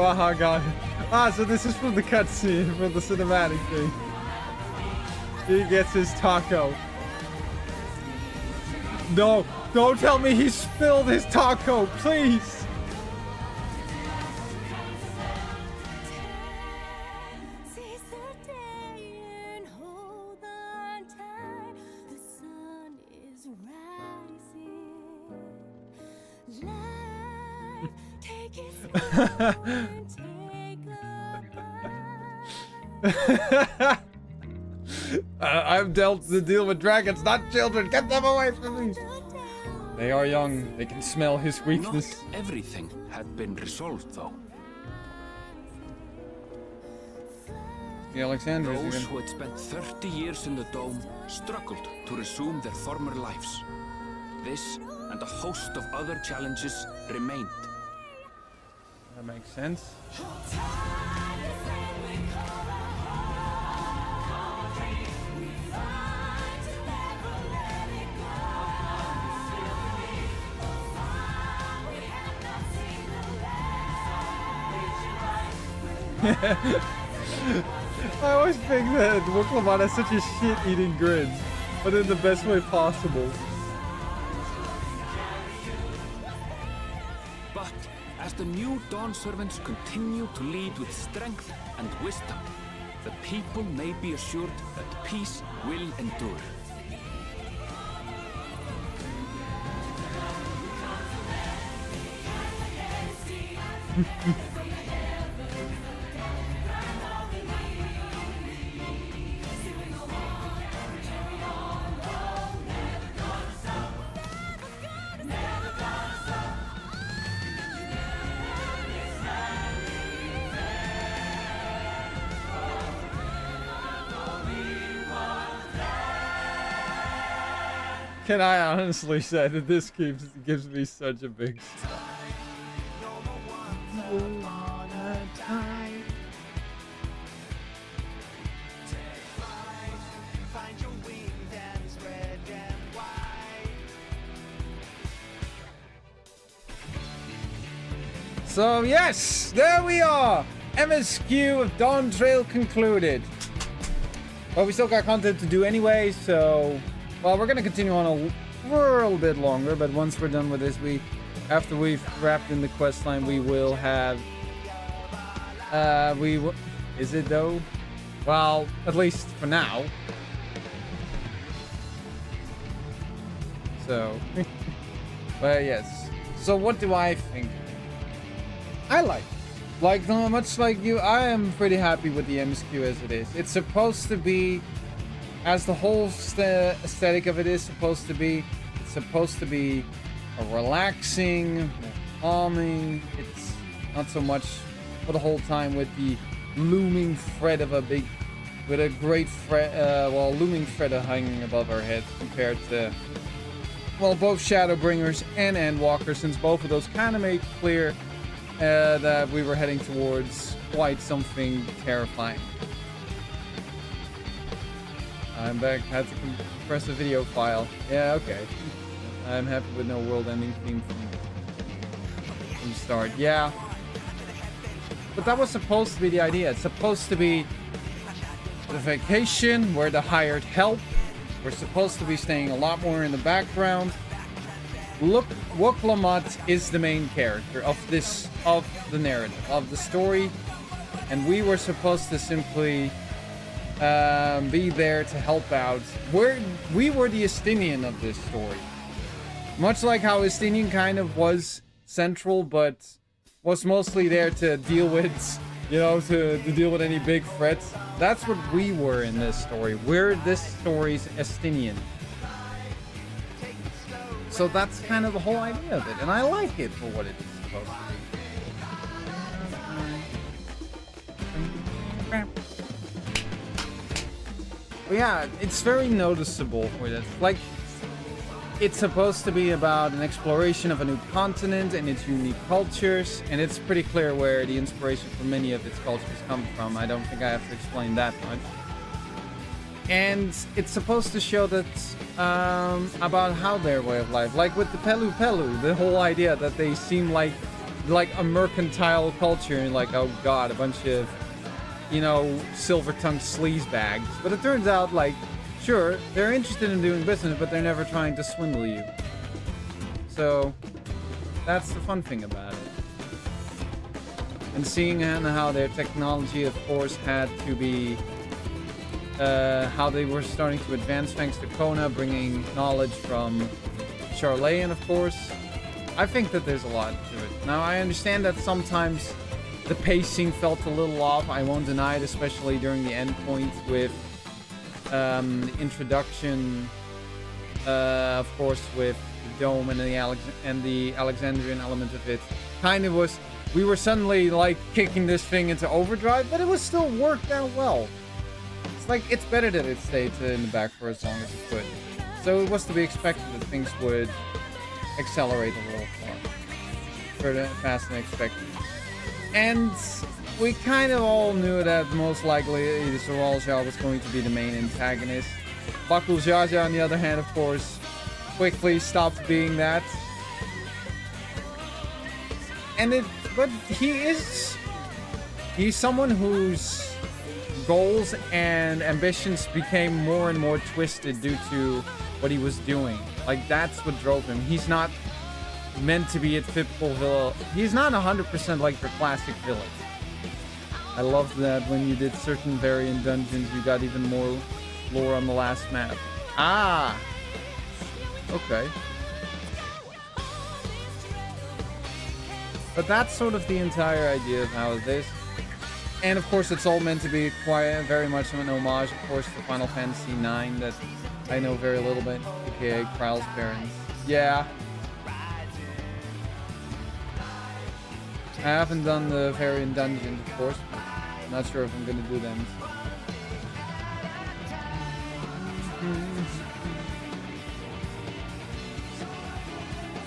It. Ah, so this is from the cutscene, from the cinematic thing. He gets his taco. No, don't tell me he spilled his taco, please. I've dealt the deal with dragons, not children. Get them away from me. They are young. They can smell his weakness. Not everything had been resolved, though. The Alexandrians Those again. who had spent 30 years in the Dome struggled to resume their former lives. This and a host of other challenges remained. That makes sense. I always think that Wuk Lamat has such a shit-eating grin, but in the best way possible. But as the new Dawnservants continue to lead with strength and wisdom, the people may be assured that peace will endure. [laughs] Can I honestly say that this gives gives me such a big? So yes, there we are. MSQ of Dawntrail concluded. Well, we still got content to do anyway, so well, we're gonna continue on a little bit longer. But once we're done with this, we after we've wrapped in the quest line, we will have. Uh, we is it though? Well, at least for now. So, [laughs] but yes. So what do I think? I like. Like no, much like you, I am pretty happy with the MSQ as it is. It's supposed to be, as the whole st- aesthetic of it is supposed to be. It's supposed to be a relaxing, calming. It's not so much for the whole time with the looming threat of a big, with a great threat, uh, well, looming threat hanging above our heads compared to, well, both Shadowbringers and Endwalker, since both of those kind of make clear uh, that we were heading towards quite something terrifying. I'm back. Had to compress a video file. Yeah, okay. I'm happy with no world-ending theme from, from start. Yeah. But that was supposed to be the idea. It's supposed to be the vacation where the hired help. We're supposed to be staying a lot more in the background. Look, Wuk Lamat is the main character of this, of the narrative, of the story, and we were supposed to simply um, be there to help out. We're, we were the Estinian of this story. Much like how Estinian kind of was central, but was mostly there to deal with, you know, to, to deal with any big threats. That's what we were in this story. We're this story's Estinian. So that's kind of the whole idea of it, and I like it for what it's supposed to be. Yeah, it's very noticeable with it. Like, it's supposed to be about an exploration of a new continent and its unique cultures, and it's pretty clear where the inspiration for many of its cultures come from. I don't think I have to explain that much. And it's supposed to show that um, about how their way of life, like with the Pelupelu, the whole idea that they seem like like a mercantile culture and like oh god, a bunch of you know silver-tongued sleaze bags. But it turns out like sure they're interested in doing business, but they're never trying to swindle you. So that's the fun thing about it. And seeing how their technology, of course, had to be uh, how they were starting to advance thanks to Koana, bringing knowledge from Sharlayan, of course. I think that there's a lot to it. Now, I understand that sometimes the pacing felt a little off. I won't deny it, especially during the end point with um, the introduction, uh, of course, with the dome and the Alex and the Alexandrian element of it. Kind of was. We were suddenly like kicking this thing into overdrive, but it was still worked out well. It's like it's better that it stayed in the back for as long as it could. So it was to be expected that things would accelerate a little more. Further faster than expected. And we kind of all knew that most likely the Zoraal was going to be the main antagonist. Bakool Ja Ja, on the other hand, of course, quickly stopped being that. And it, but he is, he's someone whose goals and ambitions became more and more twisted due to what he was doing. Like, that's what drove him. He's not meant to be at typical villain. He's not 100% like your classic villain. I love that when you did certain variant dungeons, you got even more lore on the last map. Ah! Okay. But that's sort of the entire idea of how it is. And of course, it's all meant to be quite very much an homage, of course, to Final Fantasy IX that I know very little bit, aka Krile's parents. Yeah. I haven't done the variant dungeons, of course. I'm not sure if I'm gonna do them.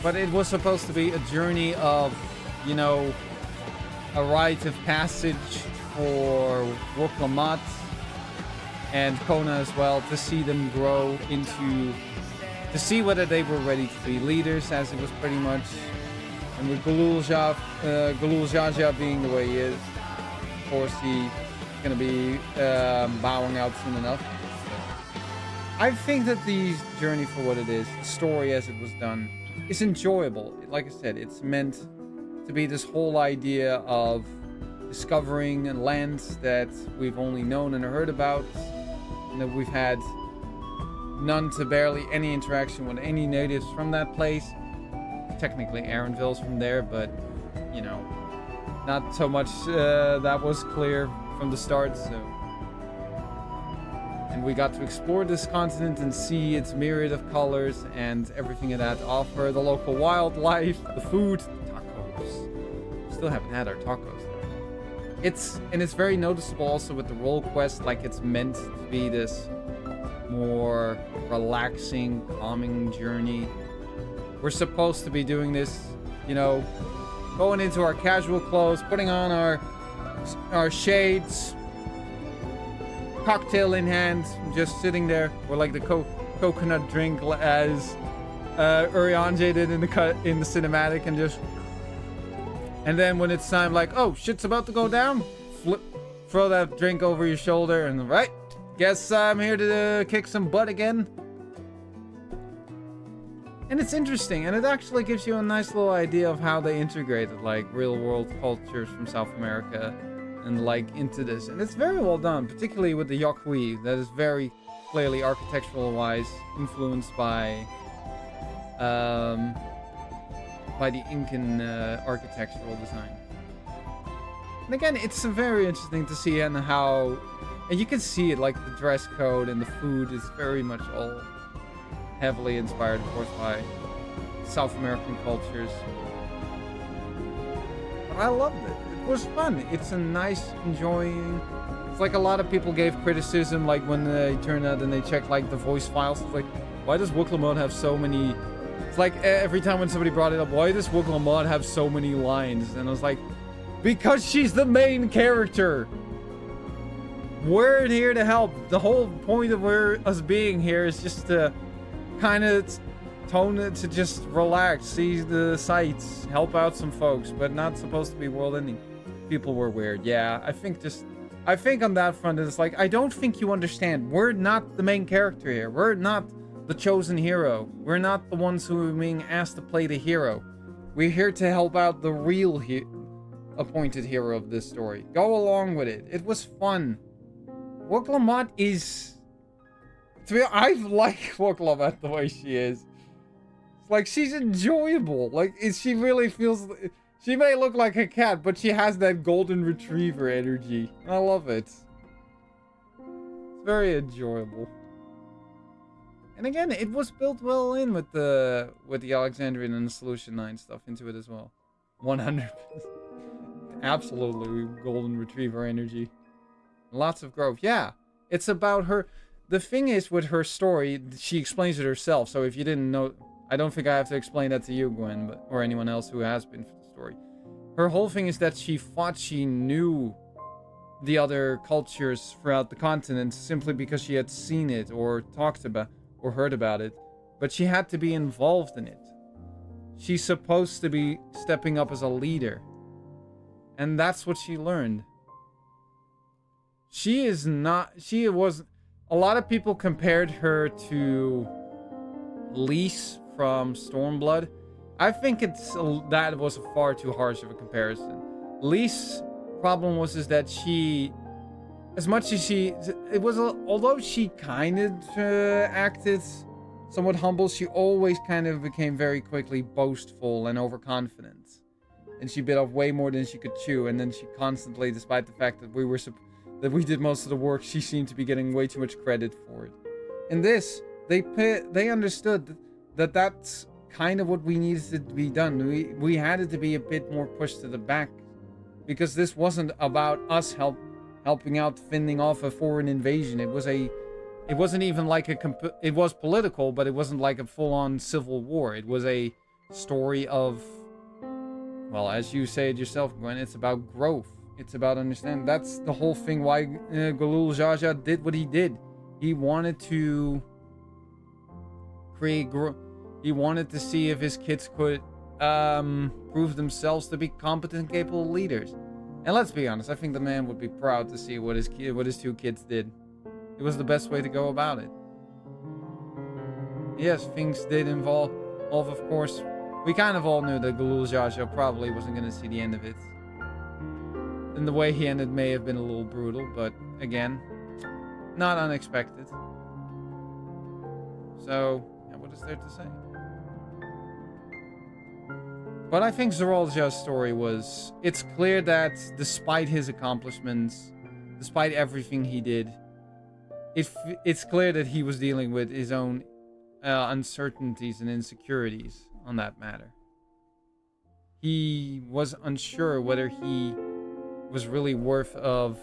But it was supposed to be a journey of, you know, a rite of passage for Wuk and Koana as well to see them grow into to see whether they were ready to be leaders as it was pretty much and with Gulool Ja, uh, being the way he is of course he's gonna be um, bowing out soon enough I think that the journey for what it is the story as it was done is enjoyable like I said it's meant to be this whole idea of discovering lands that we've only known and heard about and that we've had none to barely any interaction with any natives from that place. Technically, Erenville's from there, but you know, not so much uh, that was clear from the start. So, and we got to explore this continent and see its myriad of colors and everything had to offer. The local wildlife, the food, tacos. Still haven't had our tacos. It's and it's very noticeable also with the role quest, like it's meant to be this more relaxing, calming journey. We're supposed to be doing this, you know, going into our casual clothes, putting on our our shades, cocktail in hand, just sitting there, or like the co coconut drink as uh, Urianger did in the cut in the cinematic, and just and then when it's time, like, oh, shit's about to go down, flip, throw that drink over your shoulder, and right, guess I'm here to uh, kick some butt again. And it's interesting, and it actually gives you a nice little idea of how they integrated, like, real-world cultures from South America and, like, into this. And it's very well done, particularly with the Yok Huy, that is very clearly architectural-wise influenced by um, by the Incan uh, architectural design. And again, it's very interesting to see and how, and you can see it like the dress code and the food is very much all heavily inspired, of course, by South American cultures. But I loved it. It was fun. It's a nice, enjoying. It's like a lot of people gave criticism, like when they turn out and they check like the voice files. It's like, why does Wuk Lamat have so many It's like every time when somebody brought it up, why does Wuk Lamat have so many lines? And I was like, because she's the main character. We're here to help. The whole point of us being here is just to kind of tone it to just relax, see the sights, help out some folks, but not supposed to be world ending. People were weird. Yeah, I think just I think on that front it's like I don't think you understand. We're not the main character here. We're not the chosen hero. We're not the ones who are being asked to play the hero. We're here to help out the real he appointed hero of this story. Go along with it. It was fun. Lamat is... To be I like [laughs] Lamat the way she is. It's like she's enjoyable. Like she really feels. She may look like a cat, but she has that golden retriever energy. I love it. It's very enjoyable. And again, it was built well in with the with the Alexandrian and the Solution 9 stuff into it as well. 100 [laughs] Absolutely golden retriever energy. Lots of growth. Yeah. It's about her the thing is with her story, she explains it herself. So if you didn't know I don't think I have to explain that to you, Gwen, but, or anyone else who has been for the story. Her whole thing is that she thought she knew the other cultures throughout the continent simply because she had seen it or talked about or heard about it, but she had to be involved in it. She's supposed to be stepping up as a leader. And that's what she learned. She is not she was a lot of people compared her to Lyse from Stormblood. I think it's that was far too harsh of a comparison. Lyse's problem was is that she, as much as she, it was although she kind of uh, acted somewhat humble, she always kind of became very quickly boastful and overconfident, and she bit off way more than she could chew. And then she constantly, despite the fact that we were that we did most of the work, she seemed to be getting way too much credit for it. In this, they they understood that that's kind of what we needed to be done. We we had it to be a bit more pushed to the back because this wasn't about us help helping out fending off a foreign invasion. It was a it wasn't even like a comp- it was political, but it wasn't like a full-on civil war. It was a story of well, as you say it yourself, Gwen, it's about growth. It's about understanding. That's the whole thing why uh, Gulool Ja Ja did what he did. He wanted to create he wanted to see if his kids could um, prove themselves to be competent, capable leaders. And let's be honest, I think the man would be proud to see what his kid, what his two kids did. It was the best way to go about it. Yes, things did involve, involve of course. We kind of all knew that Gulool Ja Ja probably wasn't going to see the end of it. And the way he ended may have been a little brutal, but again, not unexpected. So, what is there to say? But I think Zoraal story was... It's clear that despite his accomplishments, despite everything he did, it, it's clear that he was dealing with his own uh, uncertainties and insecurities on that matter. He was unsure whether he was really worth of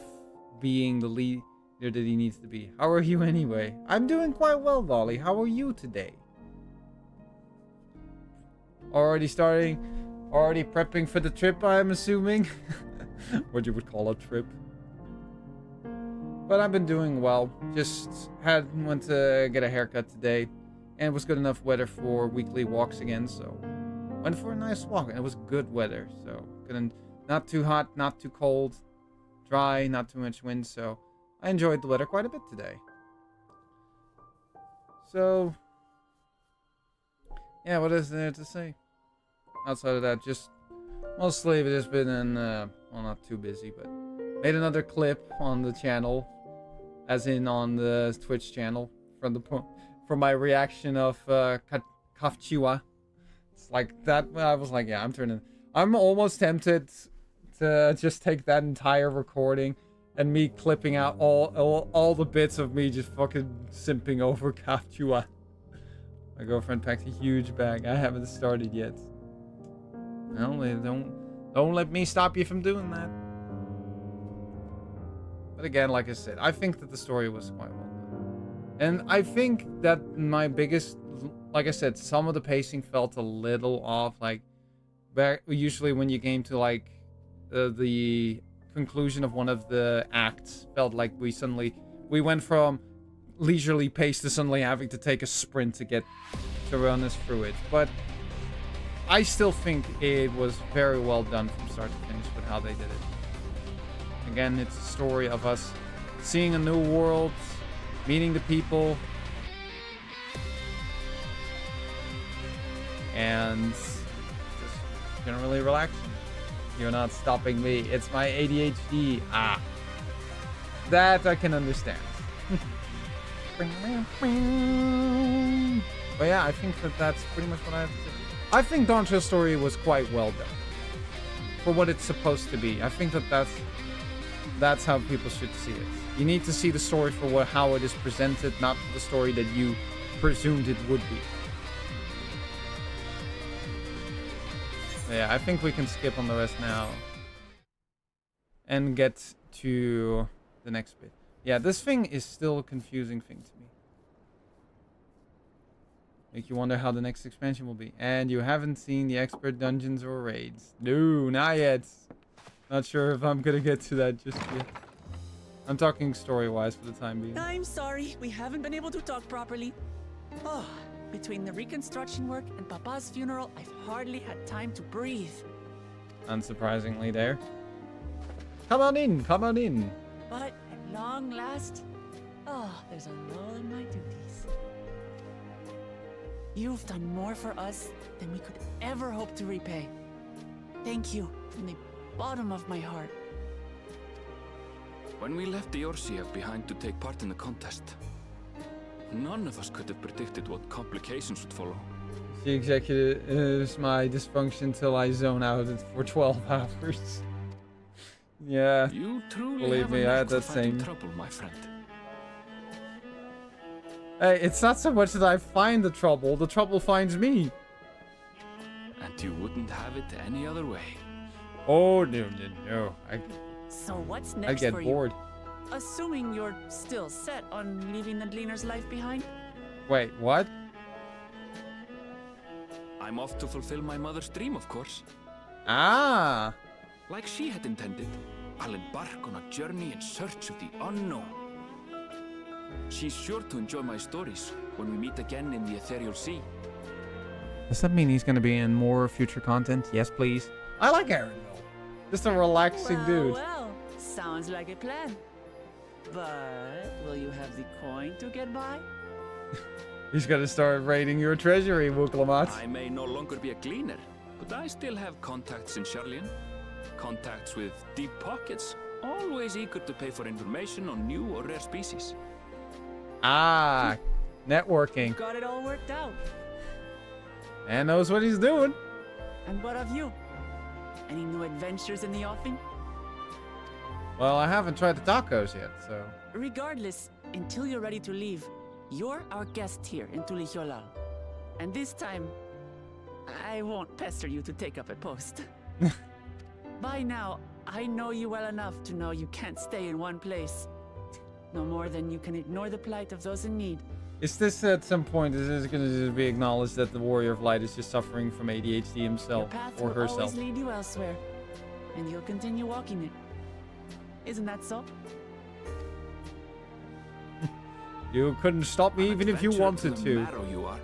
being the leader that he needs to be. How are you anyway? I'm doing quite well, Volley. How are you today? Already starting, already prepping for the trip, I'm assuming. [laughs] what you would call a trip. But I've been doing well. Just had went to get a haircut today, and it was good enough weather for weekly walks again. So went for a nice walk, and it was good weather. So couldn't not too hot, not too cold, dry, not too much wind. So I enjoyed the weather quite a bit today. So yeah, what is there to say? outside of that, just mostly it has been in, uh, well, not too busy, but made another clip on the channel, as in on the Twitch channel from the from my reaction of uh, Cahciua. It's like that. I was like, yeah, I'm turning. I'm almost tempted to just take that entire recording and me clipping out all all, all the bits of me just fucking simping over [laughs] Cahciua. My girlfriend packed a huge bag. I haven't started yet. No, don't don't let me stop you from doing that. But again, like I said, I think that the story was quite well done. And I think that my biggest like I said, some of the pacing felt a little off. Like back usually when you came to like uh, the conclusion of one of the acts, felt like we suddenly we went from leisurely pace to suddenly having to take a sprint to get to run us through it. But I still think it was very well done from start to finish with how they did it. Again, it's a story of us seeing a new world, meeting the people, and just generally relaxing. You're not stopping me. It's my ADHD. Ah. That I can understand. But yeah, I think that that's pretty much what I have to say. I think Dawntrail's story was quite well done for what it's supposed to be. I think that that's that's how people should see it. You need to see the story for what how it is presented, not the story that you presumed it would be. Yeah, I think we can skip on the rest now and get to the next bit. Yeah, this thing is still a confusing thing to me. Make you wonder how the next expansion will be. And you haven't seen the expert dungeons or raids. No, not yet. Not sure if I'm gonna get to that just yet. I'm talking story-wise for the time being. I'm sorry, we haven't been able to talk properly. Oh, between the reconstruction work and Papa's funeral, I've hardly had time to breathe. Unsurprisingly there. Come on in, come on in. But at long last, oh, there's a lull in my duties. You've done more for us than we could ever hope to repay. Thank you from the bottom of my heart. When we left the Orsia behind to take part in the contest, none of us could have predicted what complications would follow. The executive is my dysfunction till I zone out for 12 [laughs] hours. yeah. You truly Believe me, I had for that same. trouble, my friend. Hey, it's not so much that I find the trouble, the trouble finds me. And you wouldn't have it any other way. Oh, no, no, no. I, So what's I get for bored. you? Assuming you're still set on leaving the Gleaner's life behind? Wait, what? I'm off to fulfill my mother's dream, of course. Ah. Like she had intended, I'll embark on a journey in search of the unknown. She's sure to enjoy my stories when we meet again in the ethereal sea. Does that mean he's going to be in more future content? Yes, please. I like Aaron, though. Just a relaxing well, dude. Well, sounds like a plan. But will you have the coin to get by? [laughs] He's going to start raiding your treasury, Wuk Lamat. I may no longer be a Gleaner, but I still have contacts in Sharlayan. Contacts with deep pockets, always eager to pay for information on new or rare species. Ah, networking. Got it all worked out. Man knows what he's doing. And what of you? Any new adventures in the offing? Well, I haven't tried the tacos yet, so... Regardless, until you're ready to leave, you're our guest here in Tuliyollal. And this time, I won't pester you to take up a post. [laughs] By now, I know you well enough to know you can't stay in one place. No more than you can ignore the plight of those in need. Is this at some point, is this going to be acknowledged that the Warrior of Light is just suffering from ADHD himself or Your himself path will herself? always lead you elsewhere, and you'll continue walking it. Isn't that so? [laughs] You couldn't stop me An even if you wanted the to. you are.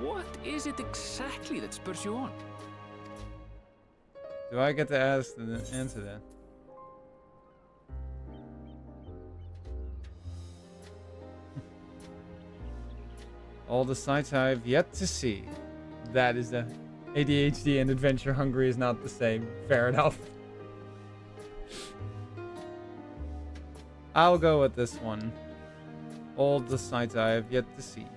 What is it exactly that spurs you on? Do I get to ask the answer that? [laughs] All the sights I've yet to see. That is the ADHD and adventure hungry is not the same. Fair enough. I'll go with this one. All the sights I have yet to see. [laughs]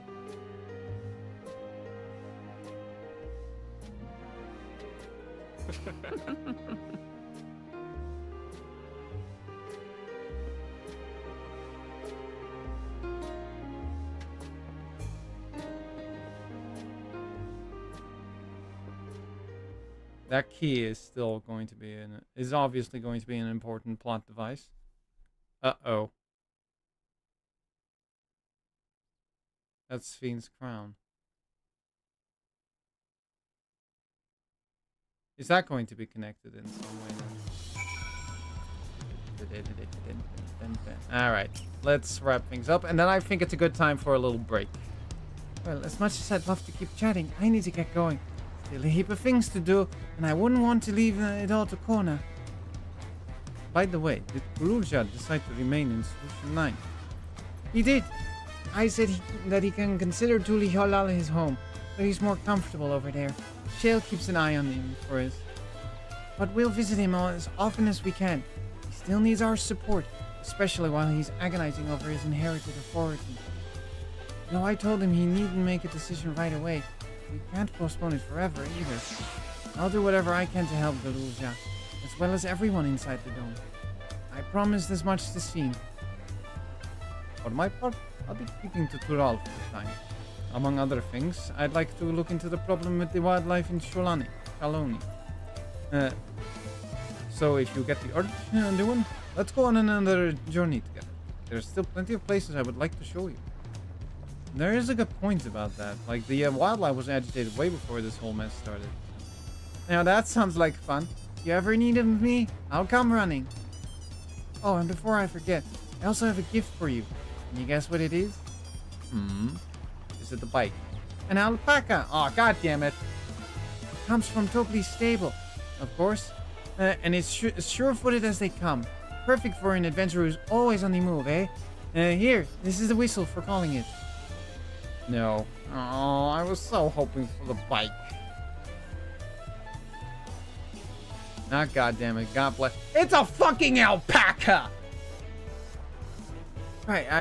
That key is still going to be an is obviously going to be an important plot device. Uh oh. That's Fiend's crown. Is that going to be connected in some way? Alright, let's wrap things up and then I think it's a good time for a little break. Well, as much as I'd love to keep chatting, I need to get going. Still a heap of things to do, and I wouldn't want to leave it all to Koana. By the way, did Gulool Ja decide to remain in Solution 9? He did. I said he, that he can consider Tuliyollal his home, but he's more comfortable over there. Shale keeps an eye on him for his. But we'll visit him as often as we can. He still needs our support, especially while he's agonizing over his inherited authority. No, I told him he needn't make a decision right away. We can't postpone it forever either. I'll do whatever I can to help as well as everyone inside the dome. I promise as much to Sphene. For my part, I'll be keeping to Tural for the time. Among other things, I'd like to look into the problem with the wildlife in Sholani, Shaaloani. Uh, so if you get the urge uh, doing, let's go on another journey together. There's still plenty of places I would like to show you. There is a good point about that. Like, the uh, wildlife was agitated way before this whole mess started. Now that sounds like fun. You ever need of me? I'll come running. Oh, and before I forget, I also have a gift for you. Can you guess what it is? Hmm. Is it the bike? An alpaca. Oh, god damn it. It comes from Tokley's stable, of course. Uh, and it's su sure-footed as they come. Perfect for an adventurer who's always on the move, eh? Uh, here, this is the whistle for calling it. No. Oh, I was so hoping for the bike. Not goddamn it. God bless. It's a fucking alpaca! Right, I